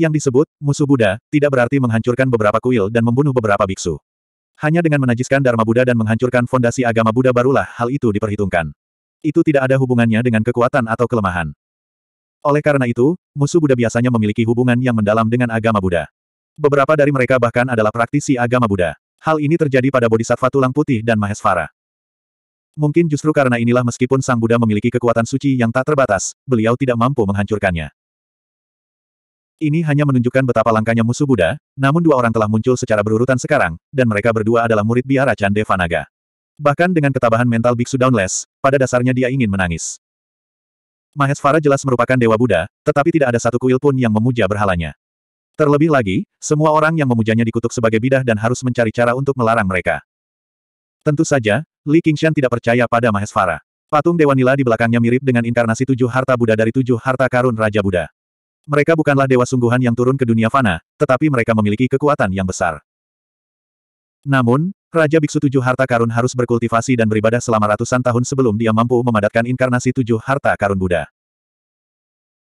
Yang disebut, musuh Buddha, tidak berarti menghancurkan beberapa kuil dan membunuh beberapa biksu. Hanya dengan menajiskan Dharma Buddha dan menghancurkan fondasi agama Buddha barulah hal itu diperhitungkan. Itu tidak ada hubungannya dengan kekuatan atau kelemahan. Oleh karena itu, musuh Buddha biasanya memiliki hubungan yang mendalam dengan agama Buddha. Beberapa dari mereka bahkan adalah praktisi agama Buddha. Hal ini terjadi pada Bodhisattva Tulang Putih dan Mahesvara. Mungkin justru karena inilah meskipun Sang Buddha memiliki kekuatan suci yang tak terbatas, beliau tidak mampu menghancurkannya. Ini hanya menunjukkan betapa langkanya musuh Buddha, namun dua orang telah muncul secara berurutan sekarang, dan mereka berdua adalah murid biara Chan Devanaga. Bahkan dengan ketabahan mental Biksu Downless, pada dasarnya dia ingin menangis. Mahesvara jelas merupakan Dewa Buddha, tetapi tidak ada satu kuil pun yang memuja berhalanya. Terlebih lagi, semua orang yang memujanya dikutuk sebagai bidah dan harus mencari cara untuk melarang mereka. Tentu saja, Li Qingshan tidak percaya pada Mahesvara. Patung Dewa Nila di belakangnya mirip dengan inkarnasi tujuh harta Buddha dari tujuh harta karun Raja Buddha. Mereka bukanlah dewa sungguhan yang turun ke dunia fana, tetapi mereka memiliki kekuatan yang besar. Namun, Raja Biksu Tujuh Harta Karun harus berkultivasi dan beribadah selama ratusan tahun sebelum dia mampu memadatkan inkarnasi Tujuh Harta Karun Buddha.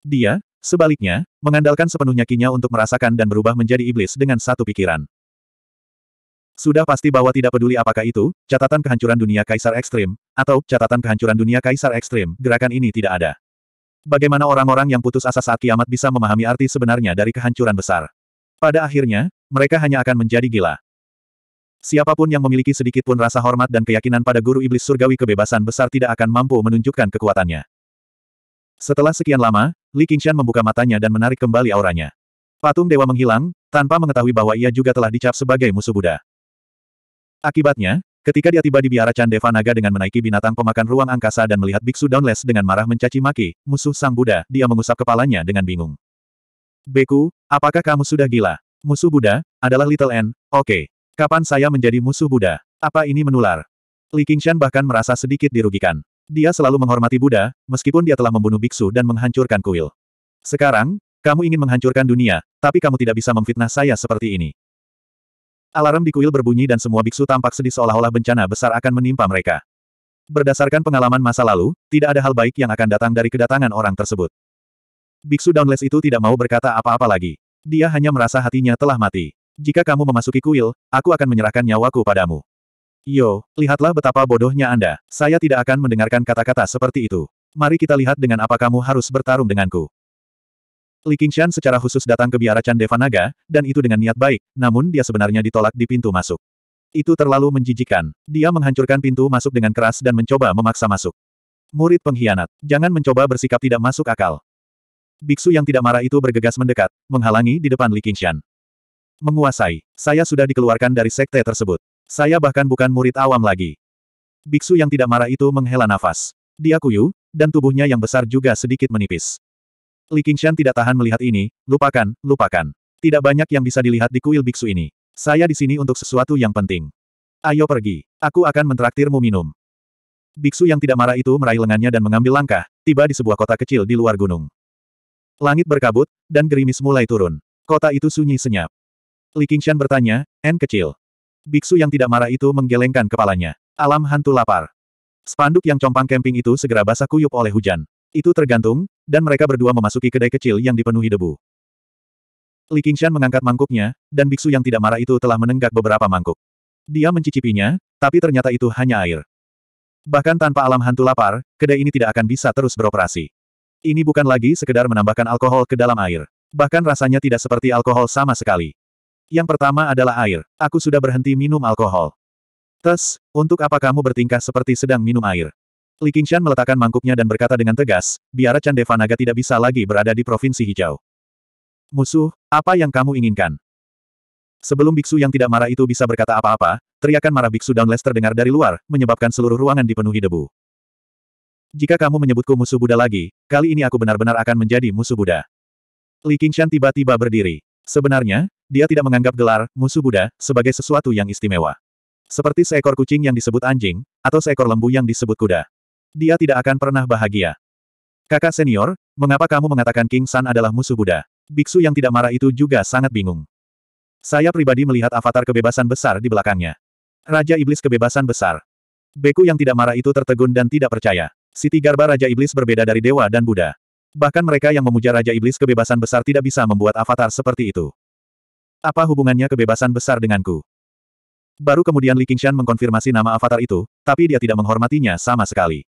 Dia, sebaliknya, mengandalkan sepenuhnya kinya untuk merasakan dan berubah menjadi iblis dengan satu pikiran. Sudah pasti bahwa tidak peduli apakah itu, catatan kehancuran dunia Kaisar Ekstrim, atau catatan kehancuran dunia Kaisar Ekstrim, gerakan ini tidak ada. Bagaimana orang-orang yang putus asa saat kiamat bisa memahami arti sebenarnya dari kehancuran besar? Pada akhirnya, mereka hanya akan menjadi gila. Siapa pun yang memiliki sedikit pun rasa hormat dan keyakinan pada guru iblis surgawi kebebasan besar tidak akan mampu menunjukkan kekuatannya. Setelah sekian lama, Li Qingshan membuka matanya dan menarik kembali auranya. Patung dewa menghilang, tanpa mengetahui bahwa ia juga telah dicap sebagai musuh Buddha. Akibatnya, Ketika dia tiba di biara Chandeva Naga dengan menaiki binatang pemakan ruang angkasa dan melihat biksu Dauntless dengan marah mencaci maki, musuh Sang Buddha, dia mengusap kepalanya dengan bingung. Beku, apakah kamu sudah gila? Musuh Buddha, adalah Little N, oke. Okay. Kapan saya menjadi musuh Buddha? Apa ini menular? Li Qingshan bahkan merasa sedikit dirugikan. Dia selalu menghormati Buddha, meskipun dia telah membunuh biksu dan menghancurkan kuil. Sekarang, kamu ingin menghancurkan dunia, tapi kamu tidak bisa memfitnah saya seperti ini. Alarm di kuil berbunyi dan semua biksu tampak sedih seolah-olah bencana besar akan menimpa mereka. Berdasarkan pengalaman masa lalu, tidak ada hal baik yang akan datang dari kedatangan orang tersebut. Biksu Downless itu tidak mau berkata apa-apa lagi. Dia hanya merasa hatinya telah mati. Jika kamu memasuki kuil, aku akan menyerahkan nyawaku padamu. Yo, lihatlah betapa bodohnya Anda. Saya tidak akan mendengarkan kata-kata seperti itu. Mari kita lihat dengan apa kamu harus bertarung denganku. Li Qingshan secara khusus datang ke biara Chan Devanaga, dan itu dengan niat baik, namun dia sebenarnya ditolak di pintu masuk. Itu terlalu menjijikan. Dia menghancurkan pintu masuk dengan keras dan mencoba memaksa masuk. Murid pengkhianat, jangan mencoba bersikap tidak masuk akal. Biksu yang tidak marah itu bergegas mendekat, menghalangi di depan Li Qingshan. Menguasai, saya sudah dikeluarkan dari sekte tersebut. Saya bahkan bukan murid awam lagi. Biksu yang tidak marah itu menghela nafas. Dia kuyu, dan tubuhnya yang besar juga sedikit menipis. Li Qingshan tidak tahan melihat ini, lupakan, lupakan. Tidak banyak yang bisa dilihat di kuil biksu ini. Saya di sini untuk sesuatu yang penting. Ayo pergi. Aku akan mentraktirmu minum. Biksu yang tidak marah itu meraih lengannya dan mengambil langkah, tiba di sebuah kota kecil di luar gunung. Langit berkabut, dan gerimis mulai turun. Kota itu sunyi senyap. Li Qingshan bertanya, N kecil. Biksu yang tidak marah itu menggelengkan kepalanya. Alam hantu lapar. Spanduk yang compang camping itu segera basah kuyup oleh hujan. Itu tergantung, dan mereka berdua memasuki kedai kecil yang dipenuhi debu. Li Qingshan mengangkat mangkuknya, dan biksu yang tidak marah itu telah menenggak beberapa mangkuk. Dia mencicipinya, tapi ternyata itu hanya air. Bahkan tanpa alam hantu lapar, kedai ini tidak akan bisa terus beroperasi. Ini bukan lagi sekedar menambahkan alkohol ke dalam air. Bahkan rasanya tidak seperti alkohol sama sekali. Yang pertama adalah air. Aku sudah berhenti minum alkohol. Tes, untuk apa kamu bertingkah seperti sedang minum air? Li Qingshan meletakkan mangkuknya dan berkata dengan tegas, biara Candevanaga tidak bisa lagi berada di Provinsi Hijau. Musuh, apa yang kamu inginkan? Sebelum biksu yang tidak marah itu bisa berkata apa-apa, teriakan marah biksu Downless terdengar dari luar, menyebabkan seluruh ruangan dipenuhi debu. Jika kamu menyebutku musuh Buddha lagi, kali ini aku benar-benar akan menjadi musuh Buddha. Li Qingshan tiba-tiba berdiri. Sebenarnya, dia tidak menganggap gelar, musuh Buddha, sebagai sesuatu yang istimewa. Seperti seekor kucing yang disebut anjing, atau seekor lembu yang disebut kuda. Dia tidak akan pernah bahagia. Kakak senior, mengapa kamu mengatakan King San adalah musuh Buddha? Biksu yang tidak marah itu juga sangat bingung. Saya pribadi melihat avatar kebebasan besar di belakangnya. Raja Iblis kebebasan besar. Beku yang tidak marah itu tertegun dan tidak percaya. Siti Garba Raja Iblis berbeda dari Dewa dan Buddha. Bahkan mereka yang memuja Raja Iblis kebebasan besar tidak bisa membuat avatar seperti itu. Apa hubungannya kebebasan besar denganku? Baru kemudian Li Qingshan mengkonfirmasi nama avatar itu, tapi dia tidak menghormatinya sama sekali.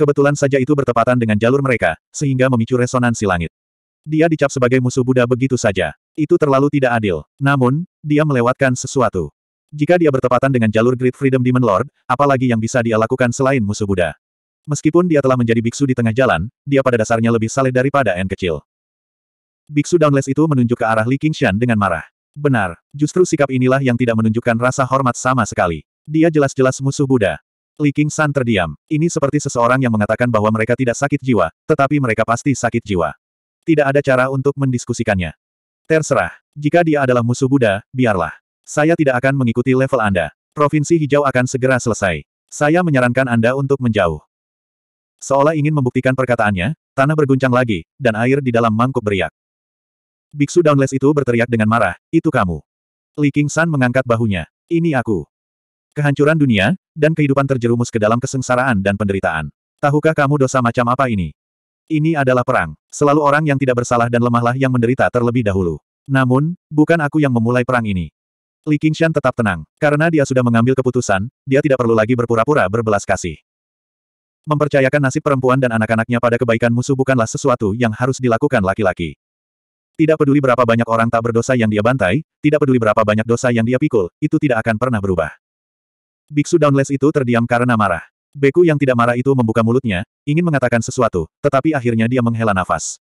Kebetulan saja itu bertepatan dengan jalur mereka, sehingga memicu resonansi langit. Dia dicap sebagai musuh Buddha begitu saja. Itu terlalu tidak adil. Namun, dia melewatkan sesuatu. Jika dia bertepatan dengan jalur Great Freedom Demon Lord, apalagi yang bisa dia lakukan selain musuh Buddha? Meskipun dia telah menjadi biksu di tengah jalan, dia pada dasarnya lebih saleh daripada N kecil. Biksu Downless itu menunjuk ke arah Li Qingshan dengan marah. Benar, justru sikap inilah yang tidak menunjukkan rasa hormat sama sekali. Dia jelas-jelas musuh Buddha. Li King San terdiam. Ini seperti seseorang yang mengatakan bahwa mereka tidak sakit jiwa, tetapi mereka pasti sakit jiwa. Tidak ada cara untuk mendiskusikannya. Terserah. Jika dia adalah musuh Buddha, biarlah. Saya tidak akan mengikuti level Anda. Provinsi hijau akan segera selesai. Saya menyarankan Anda untuk menjauh. Seolah ingin membuktikan perkataannya, tanah berguncang lagi, dan air di dalam mangkuk beriak. Biksu Downless itu berteriak dengan marah, itu kamu. Li King San mengangkat bahunya. Ini aku. Kehancuran dunia, dan kehidupan terjerumus ke dalam kesengsaraan dan penderitaan. Tahukah kamu dosa macam apa ini? Ini adalah perang. Selalu orang yang tidak bersalah dan lemahlah yang menderita terlebih dahulu. Namun, bukan aku yang memulai perang ini. Li Qingshan tetap tenang. Karena dia sudah mengambil keputusan, dia tidak perlu lagi berpura-pura berbelas kasih. Mempercayakan nasib perempuan dan anak-anaknya pada kebaikan musuh bukanlah sesuatu yang harus dilakukan laki-laki. Tidak peduli berapa banyak orang tak berdosa yang dia bantai, tidak peduli berapa banyak dosa yang dia pikul, itu tidak akan pernah berubah. Biksu Downless itu terdiam karena marah. Beku yang tidak marah itu membuka mulutnya, ingin mengatakan sesuatu, tetapi akhirnya dia menghela nafas.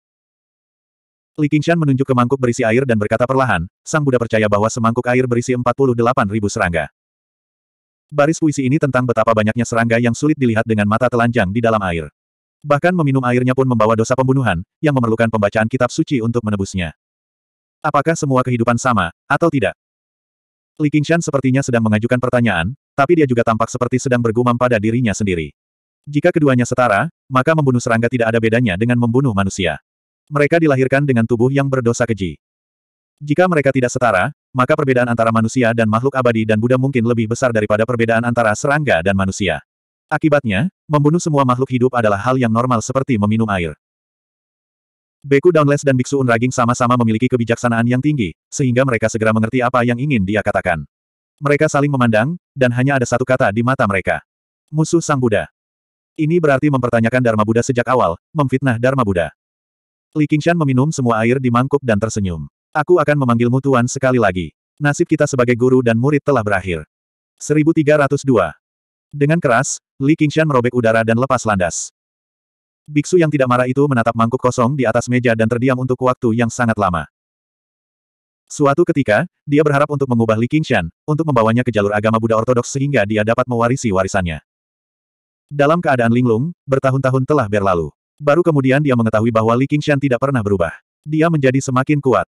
Li Qingshan menunjuk ke mangkuk berisi air dan berkata perlahan, Sang Buddha percaya bahwa semangkuk air berisi 48 ribu serangga. Baris puisi ini tentang betapa banyaknya serangga yang sulit dilihat dengan mata telanjang di dalam air. Bahkan meminum airnya pun membawa dosa pembunuhan, yang memerlukan pembacaan kitab suci untuk menebusnya. Apakah semua kehidupan sama, atau tidak? Li Qingshan sepertinya sedang mengajukan pertanyaan, tapi dia juga tampak seperti sedang bergumam pada dirinya sendiri. Jika keduanya setara, maka membunuh serangga tidak ada bedanya dengan membunuh manusia. Mereka dilahirkan dengan tubuh yang berdosa keji. Jika mereka tidak setara, maka perbedaan antara manusia dan makhluk abadi dan Buddha mungkin lebih besar daripada perbedaan antara serangga dan manusia. Akibatnya, membunuh semua makhluk hidup adalah hal yang normal seperti meminum air. Beku Downless dan Biksu Unraging sama-sama memiliki kebijaksanaan yang tinggi, sehingga mereka segera mengerti apa yang ingin dia katakan. Mereka saling memandang, dan hanya ada satu kata di mata mereka. Musuh Sang Buddha. Ini berarti mempertanyakan Dharma Buddha sejak awal, memfitnah Dharma Buddha. Li Qingshan meminum semua air di mangkuk dan tersenyum. Aku akan memanggilmu Tuan sekali lagi. Nasib kita sebagai guru dan murid telah berakhir. 1302. Dengan keras, Li Qingshan merobek udara dan lepas landas. Biksu yang tidak marah itu menatap mangkuk kosong di atas meja dan terdiam untuk waktu yang sangat lama. Suatu ketika, dia berharap untuk mengubah Li Qingshan, untuk membawanya ke jalur agama Buddha Ortodoks sehingga dia dapat mewarisi warisannya. Dalam keadaan linglung, bertahun-tahun telah berlalu. Baru kemudian dia mengetahui bahwa Li Qingshan tidak pernah berubah. Dia menjadi semakin kuat.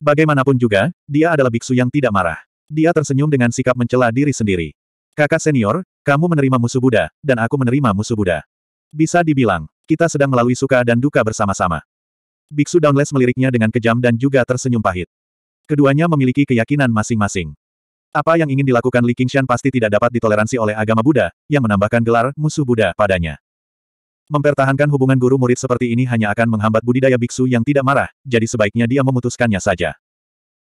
Bagaimanapun juga, dia adalah biksu yang tidak marah. Dia tersenyum dengan sikap mencela diri sendiri. Kakak senior, kamu menerima musuh Buddha, dan aku menerima musuh Buddha. Bisa dibilang, kita sedang melalui suka dan duka bersama-sama. Biksu Downless meliriknya dengan kejam dan juga tersenyum pahit. Keduanya memiliki keyakinan masing-masing. Apa yang ingin dilakukan Li Qingshan pasti tidak dapat ditoleransi oleh agama Buddha, yang menambahkan gelar musuh Buddha padanya. Mempertahankan hubungan guru murid seperti ini hanya akan menghambat budidaya biksu yang tidak marah, jadi sebaiknya dia memutuskannya saja.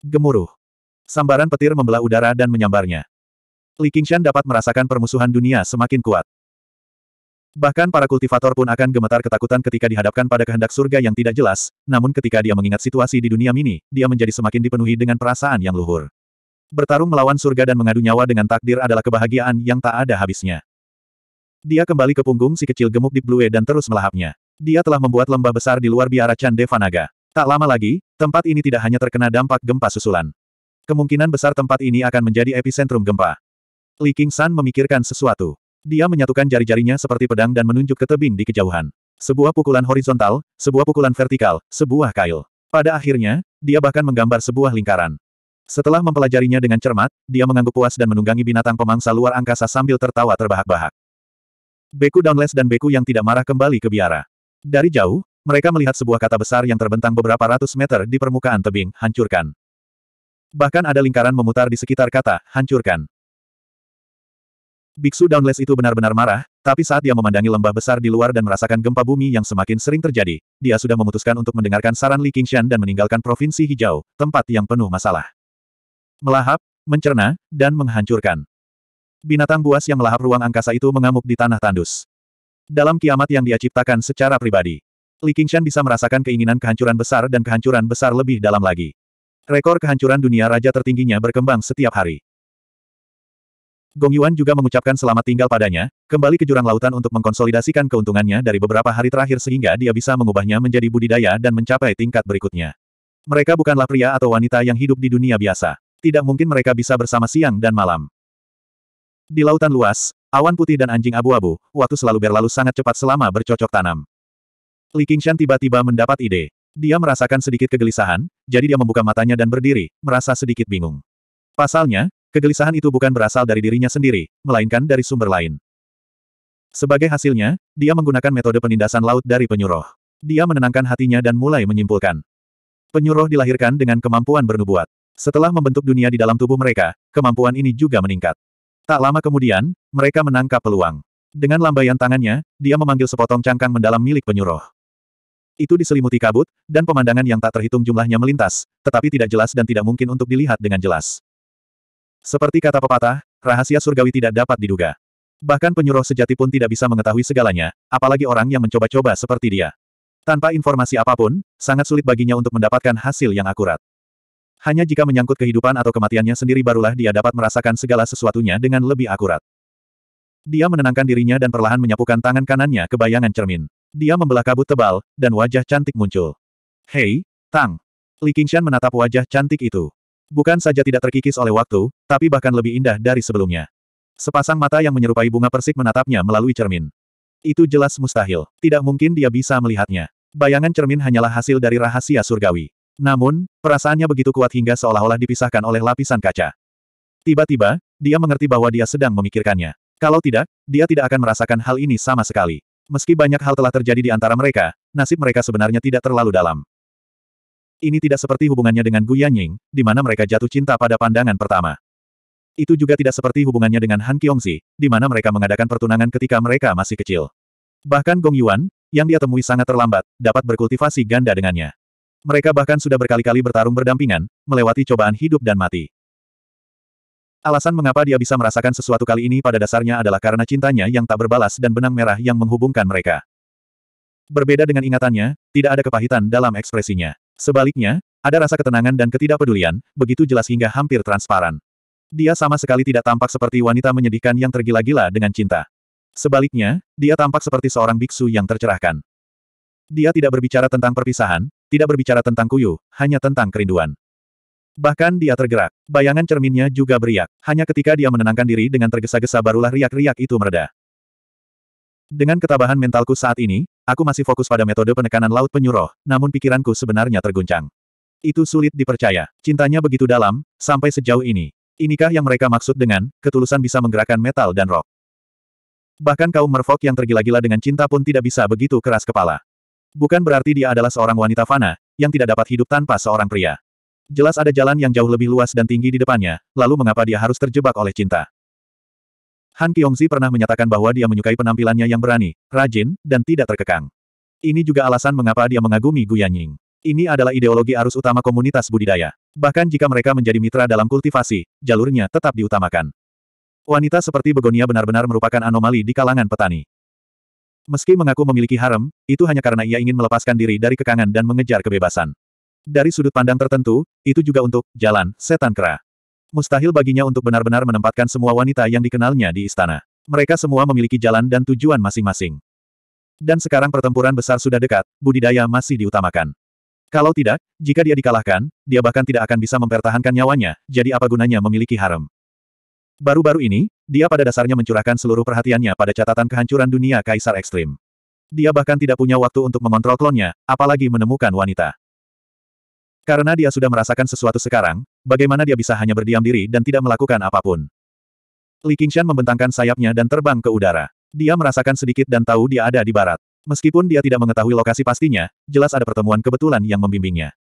Gemuruh. Sambaran petir membelah udara dan menyambarnya. Li Qingshan dapat merasakan permusuhan dunia semakin kuat. Bahkan para kultivator pun akan gemetar ketakutan ketika dihadapkan pada kehendak surga yang tidak jelas, namun ketika dia mengingat situasi di dunia mini, dia menjadi semakin dipenuhi dengan perasaan yang luhur. Bertarung melawan surga dan mengadu nyawa dengan takdir adalah kebahagiaan yang tak ada habisnya. Dia kembali ke punggung si kecil gemuk Deep Blue dan terus melahapnya. Dia telah membuat lembah besar di luar biara Chan Devanaga. Tak lama lagi, tempat ini tidak hanya terkena dampak gempa susulan. Kemungkinan besar tempat ini akan menjadi epicentrum gempa. Li King memikirkan sesuatu. Dia menyatukan jari-jarinya seperti pedang dan menunjuk ke tebing di kejauhan. Sebuah pukulan horizontal, sebuah pukulan vertikal, sebuah kail. Pada akhirnya, dia bahkan menggambar sebuah lingkaran. Setelah mempelajarinya dengan cermat, dia mengangguk puas dan menunggangi binatang pemangsa luar angkasa sambil tertawa terbahak-bahak. Beku Downless dan Beku yang tidak marah kembali ke biara. Dari jauh, mereka melihat sebuah kata besar yang terbentang beberapa ratus meter di permukaan tebing, hancurkan. Bahkan ada lingkaran memutar di sekitar kata, hancurkan. Biksu Dauntless itu benar-benar marah, tapi saat dia memandangi lembah besar di luar dan merasakan gempa bumi yang semakin sering terjadi, dia sudah memutuskan untuk mendengarkan saran Li Qingshan dan meninggalkan Provinsi Hijau, tempat yang penuh masalah. Melahap, mencerna, dan menghancurkan. Binatang buas yang melahap ruang angkasa itu mengamuk di tanah tandus. Dalam kiamat yang dia ciptakan secara pribadi, Li Qingshan bisa merasakan keinginan kehancuran besar dan kehancuran besar lebih dalam lagi. Rekor kehancuran dunia raja tertingginya berkembang setiap hari. Gong Yuan juga mengucapkan selamat tinggal padanya, kembali ke jurang lautan untuk mengkonsolidasikan keuntungannya dari beberapa hari terakhir sehingga dia bisa mengubahnya menjadi budidaya dan mencapai tingkat berikutnya. Mereka bukanlah pria atau wanita yang hidup di dunia biasa. Tidak mungkin mereka bisa bersama siang dan malam. Di lautan luas, awan putih dan anjing abu-abu, waktu selalu berlalu sangat cepat selama bercocok tanam. Li Qingshan tiba-tiba mendapat ide. Dia merasakan sedikit kegelisahan, jadi dia membuka matanya dan berdiri, merasa sedikit bingung. Pasalnya, Kegelisahan itu bukan berasal dari dirinya sendiri, melainkan dari sumber lain. Sebagai hasilnya, dia menggunakan metode penindasan laut dari penyuruh. Dia menenangkan hatinya dan mulai menyimpulkan. Penyuruh dilahirkan dengan kemampuan bernubuat. Setelah membentuk dunia di dalam tubuh mereka, kemampuan ini juga meningkat. Tak lama kemudian, mereka menangkap peluang. Dengan lambaian tangannya, dia memanggil sepotong cangkang mendalam milik penyuruh. Itu diselimuti kabut, dan pemandangan yang tak terhitung jumlahnya melintas, tetapi tidak jelas dan tidak mungkin untuk dilihat dengan jelas. Seperti kata pepatah, rahasia surgawi tidak dapat diduga. Bahkan penyuruh sejati pun tidak bisa mengetahui segalanya, apalagi orang yang mencoba-coba seperti dia. Tanpa informasi apa pun, sangat sulit baginya untuk mendapatkan hasil yang akurat. Hanya jika menyangkut kehidupan atau kematiannya sendiri barulah dia dapat merasakan segala sesuatunya dengan lebih akurat. Dia menenangkan dirinya dan perlahan menyapukan tangan kanannya ke bayangan cermin. Dia membelah kabut tebal, dan wajah cantik muncul. Hei, Tang! Li Qingshan menatap wajah cantik itu. Bukan saja tidak terkikis oleh waktu, tapi bahkan lebih indah dari sebelumnya. Sepasang mata yang menyerupai bunga persik menatapnya melalui cermin. Itu jelas mustahil. Tidak mungkin dia bisa melihatnya. Bayangan cermin hanyalah hasil dari rahasia surgawi. Namun, perasaannya begitu kuat hingga seolah-olah dipisahkan oleh lapisan kaca. Tiba-tiba, dia mengerti bahwa dia sedang memikirkannya. Kalau tidak, dia tidak akan merasakan hal ini sama sekali. Meski banyak hal telah terjadi di antara mereka, nasib mereka sebenarnya tidak terlalu dalam. Ini tidak seperti hubungannya dengan Gu Yanying, di mana mereka jatuh cinta pada pandangan pertama. Itu juga tidak seperti hubungannya dengan Han Qiongzi, di mana mereka mengadakan pertunangan ketika mereka masih kecil. Bahkan Gong Yuan, yang dia temui sangat terlambat, dapat berkultivasi ganda dengannya. Mereka bahkan sudah berkali-kali bertarung berdampingan, melewati cobaan hidup dan mati. Alasan mengapa dia bisa merasakan sesuatu kali ini pada dasarnya adalah karena cintanya yang tak berbalas dan benang merah yang menghubungkan mereka. Berbeda dengan ingatannya, tidak ada kepahitan dalam ekspresinya. Sebaliknya, ada rasa ketenangan dan ketidakpedulian, begitu jelas hingga hampir transparan. Dia sama sekali tidak tampak seperti wanita menyedihkan yang tergila-gila dengan cinta. Sebaliknya, dia tampak seperti seorang biksu yang tercerahkan. Dia tidak berbicara tentang perpisahan, tidak berbicara tentang kuyu, hanya tentang kerinduan. Bahkan dia tergerak. Bayangan cerminnya juga beriak. Hanya ketika dia menenangkan diri dengan tergesa-gesa barulah riak-riak itu mereda. Dengan ketabahan mentalku saat ini, aku masih fokus pada metode penekanan laut penyuruh, namun pikiranku sebenarnya terguncang. Itu sulit dipercaya. Cintanya begitu dalam, sampai sejauh ini. Inikah yang mereka maksud dengan, ketulusan bisa menggerakkan metal dan rock. Bahkan kaum merfolk yang tergila-gila dengan cinta pun tidak bisa begitu keras kepala. Bukan berarti dia adalah seorang wanita fana, yang tidak dapat hidup tanpa seorang pria. Jelas ada jalan yang jauh lebih luas dan tinggi di depannya, lalu mengapa dia harus terjebak oleh cinta? Han Qiongzi pernah menyatakan bahwa dia menyukai penampilannya yang berani, rajin, dan tidak terkekang. Ini juga alasan mengapa dia mengagumi Gu Yanying. Ini adalah ideologi arus utama komunitas budidaya. Bahkan jika mereka menjadi mitra dalam kultivasi, jalurnya tetap diutamakan. Wanita seperti Begonia benar-benar merupakan anomali di kalangan petani. Meski mengaku memiliki harem, itu hanya karena ia ingin melepaskan diri dari kekangan dan mengejar kebebasan. Dari sudut pandang tertentu, itu juga untuk jalan setan kera. Mustahil baginya untuk benar-benar menempatkan semua wanita yang dikenalnya di istana. Mereka semua memiliki jalan dan tujuan masing-masing. Dan sekarang pertempuran besar sudah dekat, budidaya masih diutamakan. Kalau tidak, jika dia dikalahkan, dia bahkan tidak akan bisa mempertahankan nyawanya, jadi apa gunanya memiliki harem. Baru-baru ini, dia pada dasarnya mencurahkan seluruh perhatiannya pada catatan kehancuran dunia Kaisar Ekstrim. Dia bahkan tidak punya waktu untuk mengontrol klonnya, apalagi menemukan wanita. Karena dia sudah merasakan sesuatu sekarang, bagaimana dia bisa hanya berdiam diri dan tidak melakukan apa pun. Li Qingshan membentangkan sayapnya dan terbang ke udara. Dia merasakan sedikit dan tahu dia ada di barat. Meskipun dia tidak mengetahui lokasi pastinya, jelas ada pertemuan kebetulan yang membimbingnya.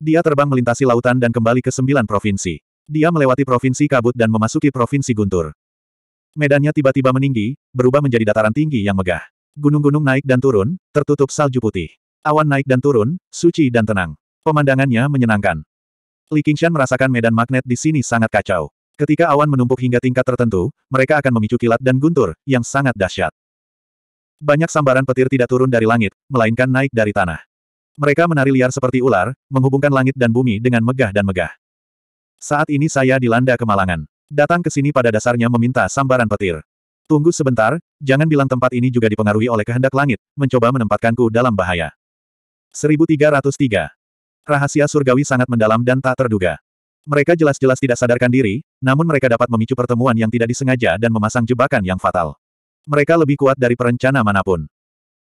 Dia terbang melintasi lautan dan kembali ke sembilan provinsi. Dia melewati provinsi kabut dan memasuki provinsi guntur. Medannya tiba-tiba meninggi, berubah menjadi dataran tinggi yang megah. Gunung-gunung naik dan turun, tertutup salju putih. Awan naik dan turun, suci dan tenang. Pemandangannya menyenangkan. Li Qingshan merasakan medan magnet di sini sangat kacau. Ketika awan menumpuk hingga tingkat tertentu, mereka akan memicu kilat dan guntur, yang sangat dahsyat. Banyak sambaran petir tidak turun dari langit, melainkan naik dari tanah. Mereka menari liar seperti ular, menghubungkan langit dan bumi dengan megah dan megah. Saat ini saya dilanda kemalangan. Datang ke sini pada dasarnya meminta sambaran petir. Tunggu sebentar, jangan bilang tempat ini juga dipengaruhi oleh kehendak langit, mencoba menempatkanku dalam bahaya. 1303. Rahasia surgawi sangat mendalam dan tak terduga. Mereka jelas-jelas tidak sadarkan diri, namun mereka dapat memicu pertemuan yang tidak disengaja dan memasang jebakan yang fatal. Mereka lebih kuat dari perencana mana pun.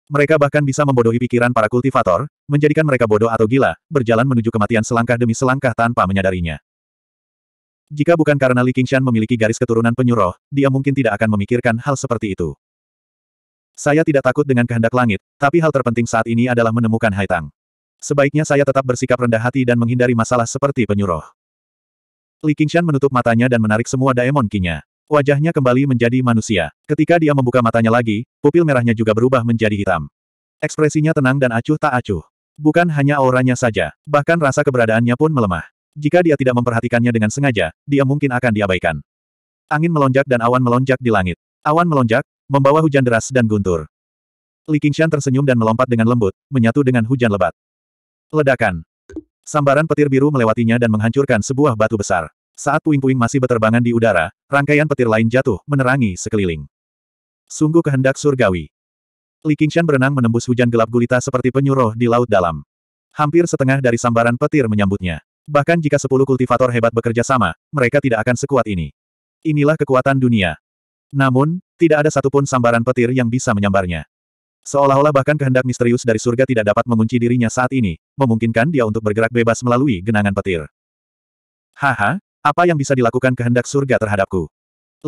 Mereka bahkan bisa membodohi pikiran para kultivator, menjadikan mereka bodoh atau gila, berjalan menuju kematian selangkah demi selangkah tanpa menyadarinya. Jika bukan karena Li Qingshan memiliki garis keturunan penyuruh, dia mungkin tidak akan memikirkan hal seperti itu. Saya tidak takut dengan kehendak langit, tapi hal terpenting saat ini adalah menemukan Haitang. Sebaiknya saya tetap bersikap rendah hati dan menghindari masalah seperti penyuruh. Li Qingshan menutup matanya dan menarik semua daemon kinya. Wajahnya kembali menjadi manusia. Ketika dia membuka matanya lagi, pupil merahnya juga berubah menjadi hitam. Ekspresinya tenang dan acuh tak acuh. Bukan hanya auranya saja, bahkan rasa keberadaannya pun melemah. Jika dia tidak memperhatikannya dengan sengaja, dia mungkin akan diabaikan. Angin melonjak dan awan melonjak di langit. Awan melonjak, membawa hujan deras dan guntur. Li Qingshan tersenyum dan melompat dengan lembut, menyatu dengan hujan lebat. Ledakan. Sambaran petir biru melewatinya dan menghancurkan sebuah batu besar. Saat puing-puing masih beterbangan di udara, rangkaian petir lain jatuh, menerangi sekeliling. Sungguh kehendak surgawi. Li Qingshan berenang menembus hujan gelap gulita seperti penyuruh di laut dalam. Hampir setengah dari sambaran petir menyambutnya. Bahkan jika sepuluh kultivator hebat bekerja sama, mereka tidak akan sekuat ini. Inilah kekuatan dunia. Namun, tidak ada satupun sambaran petir yang bisa menyambarnya. Seolah-olah bahkan kehendak misterius dari surga tidak dapat mengunci dirinya saat ini, memungkinkan dia untuk bergerak bebas melalui genangan petir. Haha, apa yang bisa dilakukan kehendak surga terhadapku?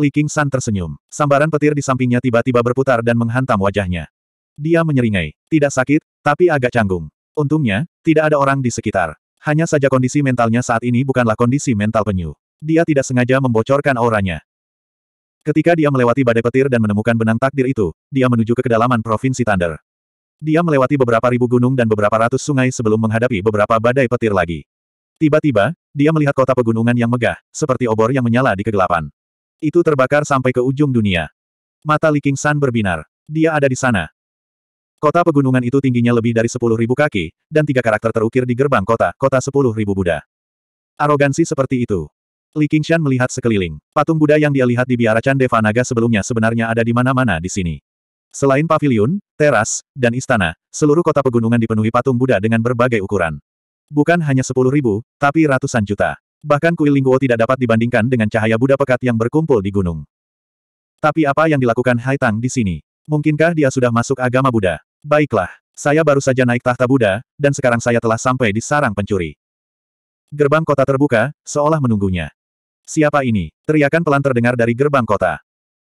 Li King San tersenyum. Sambaran petir di sampingnya tiba-tiba berputar dan menghantam wajahnya. Dia menyeringai. Tidak sakit, tapi agak canggung. Untungnya, tidak ada orang di sekitar. Hanya saja kondisi mentalnya saat ini bukanlah kondisi mental penyu. Dia tidak sengaja membocorkan auranya. Ketika dia melewati badai petir dan menemukan benang takdir itu, dia menuju ke kedalaman Provinsi Thunder. Dia melewati beberapa ribu gunung dan beberapa ratus sungai sebelum menghadapi beberapa badai petir lagi. Tiba-tiba, dia melihat kota pegunungan yang megah, seperti obor yang menyala di kegelapan. Itu terbakar sampai ke ujung dunia. Mata Li King San berbinar. Dia ada di sana, Kota pegunungan itu tingginya lebih dari sepuluh ribu kaki, dan tiga karakter terukir di gerbang kota, kota sepuluh ribu Buddha. Arogansi seperti itu. Li Qingshan melihat sekeliling. Patung Buddha yang dia lihat di biara Candeva Naga sebelumnya sebenarnya ada di mana-mana di sini. Selain pavilion, teras, dan istana, seluruh kota pegunungan dipenuhi patung Buddha dengan berbagai ukuran. Bukan hanya sepuluh ribu, tapi ratusan juta. Bahkan kuil Lingguo tidak dapat dibandingkan dengan cahaya Buddha pekat yang berkumpul di gunung. Tapi apa yang dilakukan Haitang di sini? Mungkinkah dia sudah masuk agama Buddha? Baiklah, saya baru saja naik tahta Buddha, dan sekarang saya telah sampai di sarang pencuri. Gerbang kota terbuka, seolah menunggunya. Siapa ini? Teriakan pelan terdengar dari gerbang kota.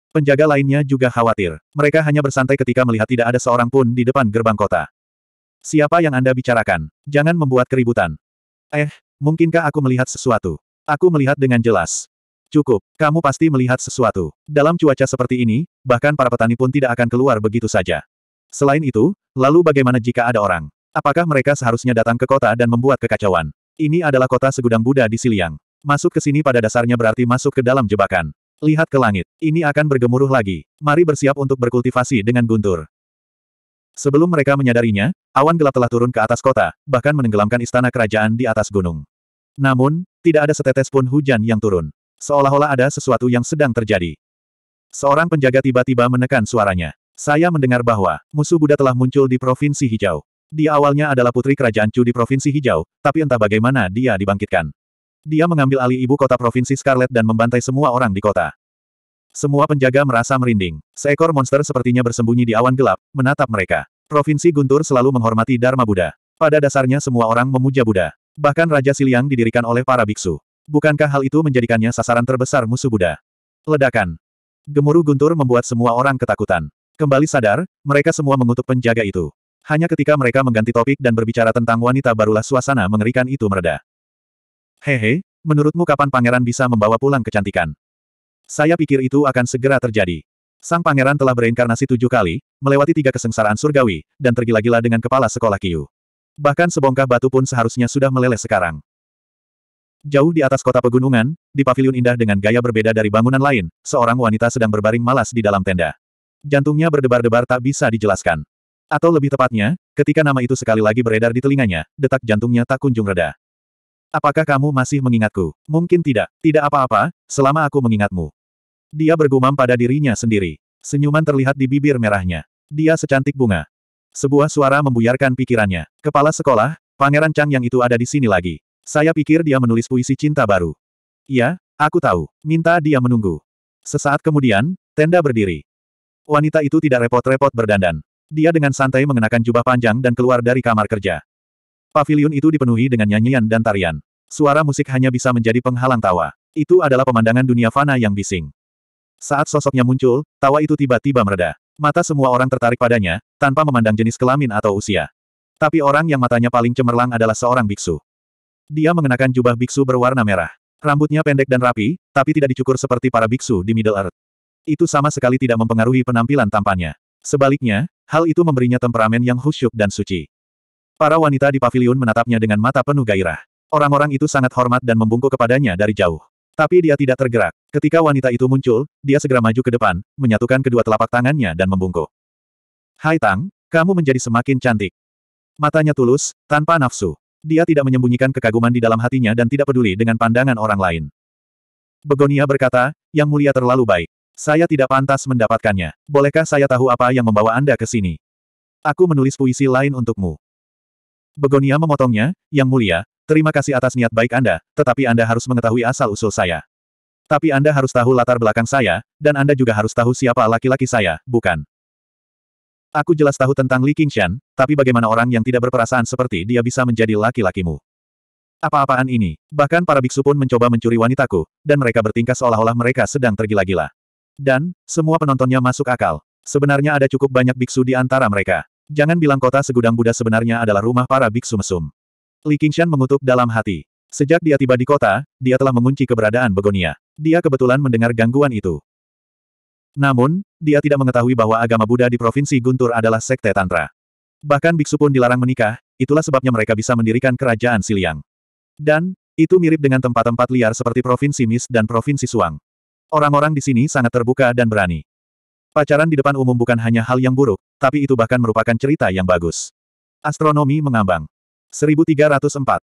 Penjaga lainnya juga khawatir. Mereka hanya bersantai ketika melihat tidak ada seorang pun di depan gerbang kota. Siapa yang Anda bicarakan? Jangan membuat keributan. Eh, mungkinkah aku melihat sesuatu? Aku melihat dengan jelas. Cukup, kamu pasti melihat sesuatu. Dalam cuaca seperti ini, bahkan para petani pun tidak akan keluar begitu saja. Selain itu, lalu bagaimana jika ada orang? Apakah mereka seharusnya datang ke kota dan membuat kekacauan? Ini adalah kota segudang Buddha di Siliang. Masuk ke sini pada dasarnya berarti masuk ke dalam jebakan. Lihat ke langit. Ini akan bergemuruh lagi. Mari bersiap untuk berkultivasi dengan guntur. Sebelum mereka menyadarinya, awan gelap telah turun ke atas kota, bahkan menenggelamkan istana kerajaan di atas gunung. Namun, tidak ada setetes pun hujan yang turun. Seolah-olah ada sesuatu yang sedang terjadi. Seorang penjaga tiba-tiba menekan suaranya. Saya mendengar bahwa musuh Buddha telah muncul di Provinsi Hijau. Dia awalnya adalah putri kerajaan Chu di Provinsi Hijau, tapi entah bagaimana dia dibangkitkan. Dia mengambil alih ibu kota Provinsi Scarlet dan membantai semua orang di kota. Semua penjaga merasa merinding. Seekor monster sepertinya bersembunyi di awan gelap, menatap mereka. Provinsi Guntur selalu menghormati Dharma Buddha. Pada dasarnya semua orang memuja Buddha. Bahkan Raja Siliang didirikan oleh para biksu. Bukankah hal itu menjadikannya sasaran terbesar musuh Buddha? Ledakan. Gemuruh guntur membuat semua orang ketakutan. Kembali sadar, mereka semua mengutuk penjaga itu. Hanya ketika mereka mengganti topik dan berbicara tentang wanita barulah suasana mengerikan itu mereda. Hehe, menurutmu kapan pangeran bisa membawa pulang kecantikan? Saya pikir itu akan segera terjadi. Sang pangeran telah bereinkarnasi tujuh kali, melewati tiga kesengsaraan surgawi, dan tergila-gila dengan kepala sekolah Kiyu. Bahkan sebongkah batu pun seharusnya sudah meleleh sekarang. Jauh di atas kota pegunungan, di pavilion indah dengan gaya berbeda dari bangunan lain, seorang wanita sedang berbaring malas di dalam tenda. Jantungnya berdebar-debar tak bisa dijelaskan. Atau lebih tepatnya, ketika nama itu sekali lagi beredar di telinganya, detak jantungnya tak kunjung reda. Apakah kamu masih mengingatku? Mungkin tidak. Tidak apa-apa, selama aku mengingatmu. Dia bergumam pada dirinya sendiri. Senyuman terlihat di bibir merahnya. Dia secantik bunga. Sebuah suara membuyarkan pikirannya. Kepala sekolah, Pangeran Chang yang itu ada di sini lagi. Saya pikir dia menulis puisi cinta baru. Iya, aku tahu. Minta dia menunggu. Sesaat kemudian, tenda berdiri. Wanita itu tidak repot-repot berdandan. Dia dengan santai mengenakan jubah panjang dan keluar dari kamar kerja. Pavilion itu dipenuhi dengan nyanyian dan tarian. Suara musik hanya bisa menjadi penghalang tawa. Itu adalah pemandangan dunia fana yang bising. Saat sosoknya muncul, tawa itu tiba-tiba mereda. Mata semua orang tertarik padanya, tanpa memandang jenis kelamin atau usia. Tapi orang yang matanya paling cemerlang adalah seorang biksu. Dia mengenakan jubah biksu berwarna merah. Rambutnya pendek dan rapi, tapi tidak dicukur seperti para biksu di Middle Earth. Itu sama sekali tidak mempengaruhi penampilan tampannya. Sebaliknya, hal itu memberinya temperamen yang khusyuk dan suci. Para wanita di pavilion menatapnya dengan mata penuh gairah. Orang-orang itu sangat hormat dan membungkuk kepadanya dari jauh. Tapi dia tidak tergerak. Ketika wanita itu muncul, dia segera maju ke depan, menyatukan kedua telapak tangannya dan membungkuk. Hai Tang, kamu menjadi semakin cantik. Matanya tulus, tanpa nafsu. Dia tidak menyembunyikan kekaguman di dalam hatinya dan tidak peduli dengan pandangan orang lain. Begonia berkata, Yang mulia terlalu baik. Saya tidak pantas mendapatkannya. Bolehkah saya tahu apa yang membawa Anda ke sini? Aku menulis puisi lain untukmu. Begonia memotongnya, Yang mulia, Terima kasih atas niat baik Anda, tetapi Anda harus mengetahui asal-usul saya. Tapi Anda harus tahu latar belakang saya, dan Anda juga harus tahu siapa laki-laki saya, bukan? Aku jelas tahu tentang Li Qingshan, tapi bagaimana orang yang tidak berperasaan seperti dia bisa menjadi laki-lakimu? Apa-apaan ini? Bahkan para biksu pun mencoba mencuri wanitaku, dan mereka bertingkah seolah-olah mereka sedang tergila-gila. Dan, semua penontonnya masuk akal. Sebenarnya ada cukup banyak biksu di antara mereka. Jangan bilang kota segudang Buddha sebenarnya adalah rumah para biksu mesum. Li Qingshan mengutuk dalam hati. Sejak dia tiba di kota, dia telah mengunci keberadaan Begonia. Dia kebetulan mendengar gangguan itu. Namun, dia tidak mengetahui bahwa agama Buddha di Provinsi Guntur adalah sekte Tantra. Bahkan biksu pun dilarang menikah, itulah sebabnya mereka bisa mendirikan kerajaan Siliang. Dan, itu mirip dengan tempat-tempat liar seperti Provinsi Mis dan Provinsi Suang. Orang-orang di sini sangat terbuka dan berani. Pacaran di depan umum bukan hanya hal yang buruk, tapi itu bahkan merupakan cerita yang bagus. Astronomi mengambang. 1304.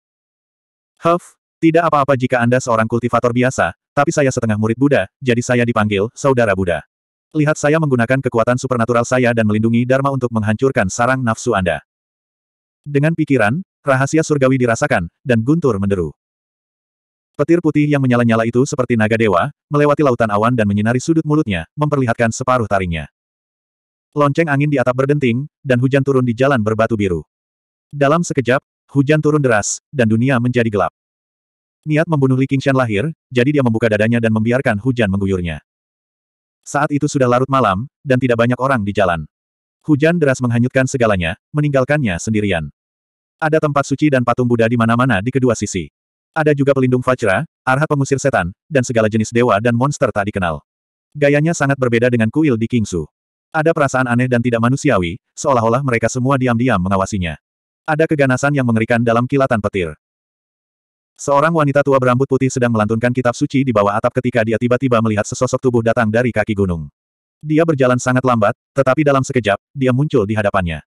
Huff, tidak apa-apa jika Anda seorang kultivator biasa, tapi saya setengah murid Buddha, jadi saya dipanggil, Saudara Buddha. Lihat saya menggunakan kekuatan supernatural saya dan melindungi Dharma untuk menghancurkan sarang nafsu Anda. Dengan pikiran, rahasia surgawi dirasakan, dan Guntur menderu. Petir putih yang menyala-nyala itu seperti naga dewa, melewati lautan awan dan menyinari sudut mulutnya, memperlihatkan separuh taringnya. Lonceng angin di atap berdenting, dan hujan turun di jalan berbatu biru. Dalam sekejap, Hujan turun deras, dan dunia menjadi gelap. Niat membunuh Li Qingshan lahir, jadi dia membuka dadanya dan membiarkan hujan mengguyurnya. Saat itu sudah larut malam, dan tidak banyak orang di jalan. Hujan deras menghanyutkan segalanya, meninggalkannya sendirian. Ada tempat suci dan patung Buddha di mana-mana di kedua sisi. Ada juga pelindung Vajra, arhat pengusir setan, dan segala jenis dewa dan monster tak dikenal. Gayanya sangat berbeda dengan kuil di Kingsu. Ada perasaan aneh dan tidak manusiawi, seolah-olah mereka semua diam-diam mengawasinya. Ada keganasan yang mengerikan dalam kilatan petir. Seorang wanita tua berambut putih sedang melantunkan kitab suci di bawah atap ketika dia tiba-tiba melihat sesosok tubuh datang dari kaki gunung. Dia berjalan sangat lambat, tetapi dalam sekejap, dia muncul di hadapannya.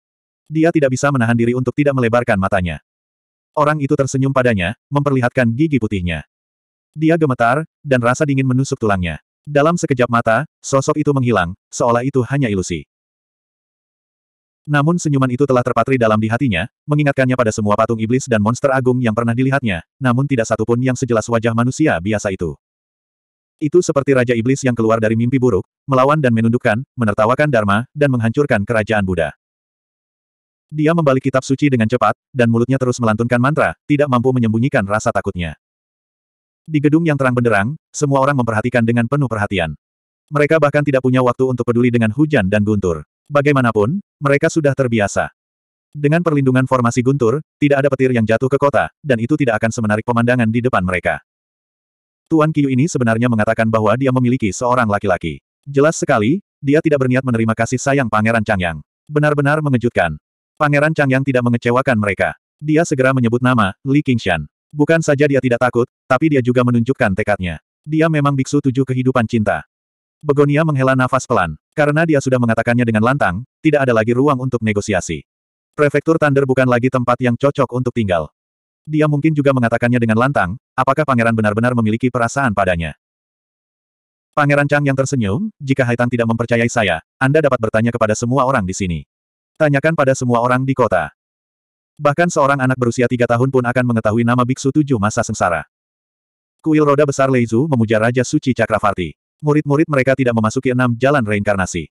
Dia tidak bisa menahan diri untuk tidak melebarkan matanya. Orang itu tersenyum padanya, memperlihatkan gigi putihnya. Dia gemetar, dan rasa dingin menusuk tulangnya. Dalam sekejap mata, sosok itu menghilang, seolah itu hanya ilusi. Namun senyuman itu telah terpatri dalam di hatinya, mengingatkannya pada semua patung iblis dan monster agung yang pernah dilihatnya, namun tidak satupun yang sejelas wajah manusia biasa itu. Itu seperti Raja Iblis yang keluar dari mimpi buruk, melawan dan menundukkan, menertawakan Dharma, dan menghancurkan kerajaan Buddha. Dia membalik kitab suci dengan cepat, dan mulutnya terus melantunkan mantra, tidak mampu menyembunyikan rasa takutnya. Di gedung yang terang benderang, semua orang memperhatikan dengan penuh perhatian. Mereka bahkan tidak punya waktu untuk peduli dengan hujan dan guntur. Bagaimanapun, mereka sudah terbiasa. Dengan perlindungan formasi guntur, tidak ada petir yang jatuh ke kota, dan itu tidak akan semenarik pemandangan di depan mereka. Tuan Qiu ini sebenarnya mengatakan bahwa dia memiliki seorang laki-laki. Jelas sekali, dia tidak berniat menerima kasih sayang Pangeran Changyang. Benar-benar mengejutkan. Pangeran Changyang tidak mengecewakan mereka. Dia segera menyebut nama, Li Qingshan. Bukan saja dia tidak takut, tapi dia juga menunjukkan tekadnya. Dia memang biksu tujuh kehidupan cinta. Begonia menghela nafas pelan. Karena dia sudah mengatakannya dengan lantang, tidak ada lagi ruang untuk negosiasi. Prefektur Thunder bukan lagi tempat yang cocok untuk tinggal. Dia mungkin juga mengatakannya dengan lantang, apakah pangeran benar-benar memiliki perasaan padanya. Pangeran Chang yang tersenyum, jika Haitang tidak mempercayai saya, Anda dapat bertanya kepada semua orang di sini. Tanyakan pada semua orang di kota. Bahkan seorang anak berusia tiga tahun pun akan mengetahui nama biksu tujuh masa sengsara. Kuil roda besar Leizu memuja Raja Suci Cakravarti. Murid-murid mereka tidak memasuki enam jalan reinkarnasi.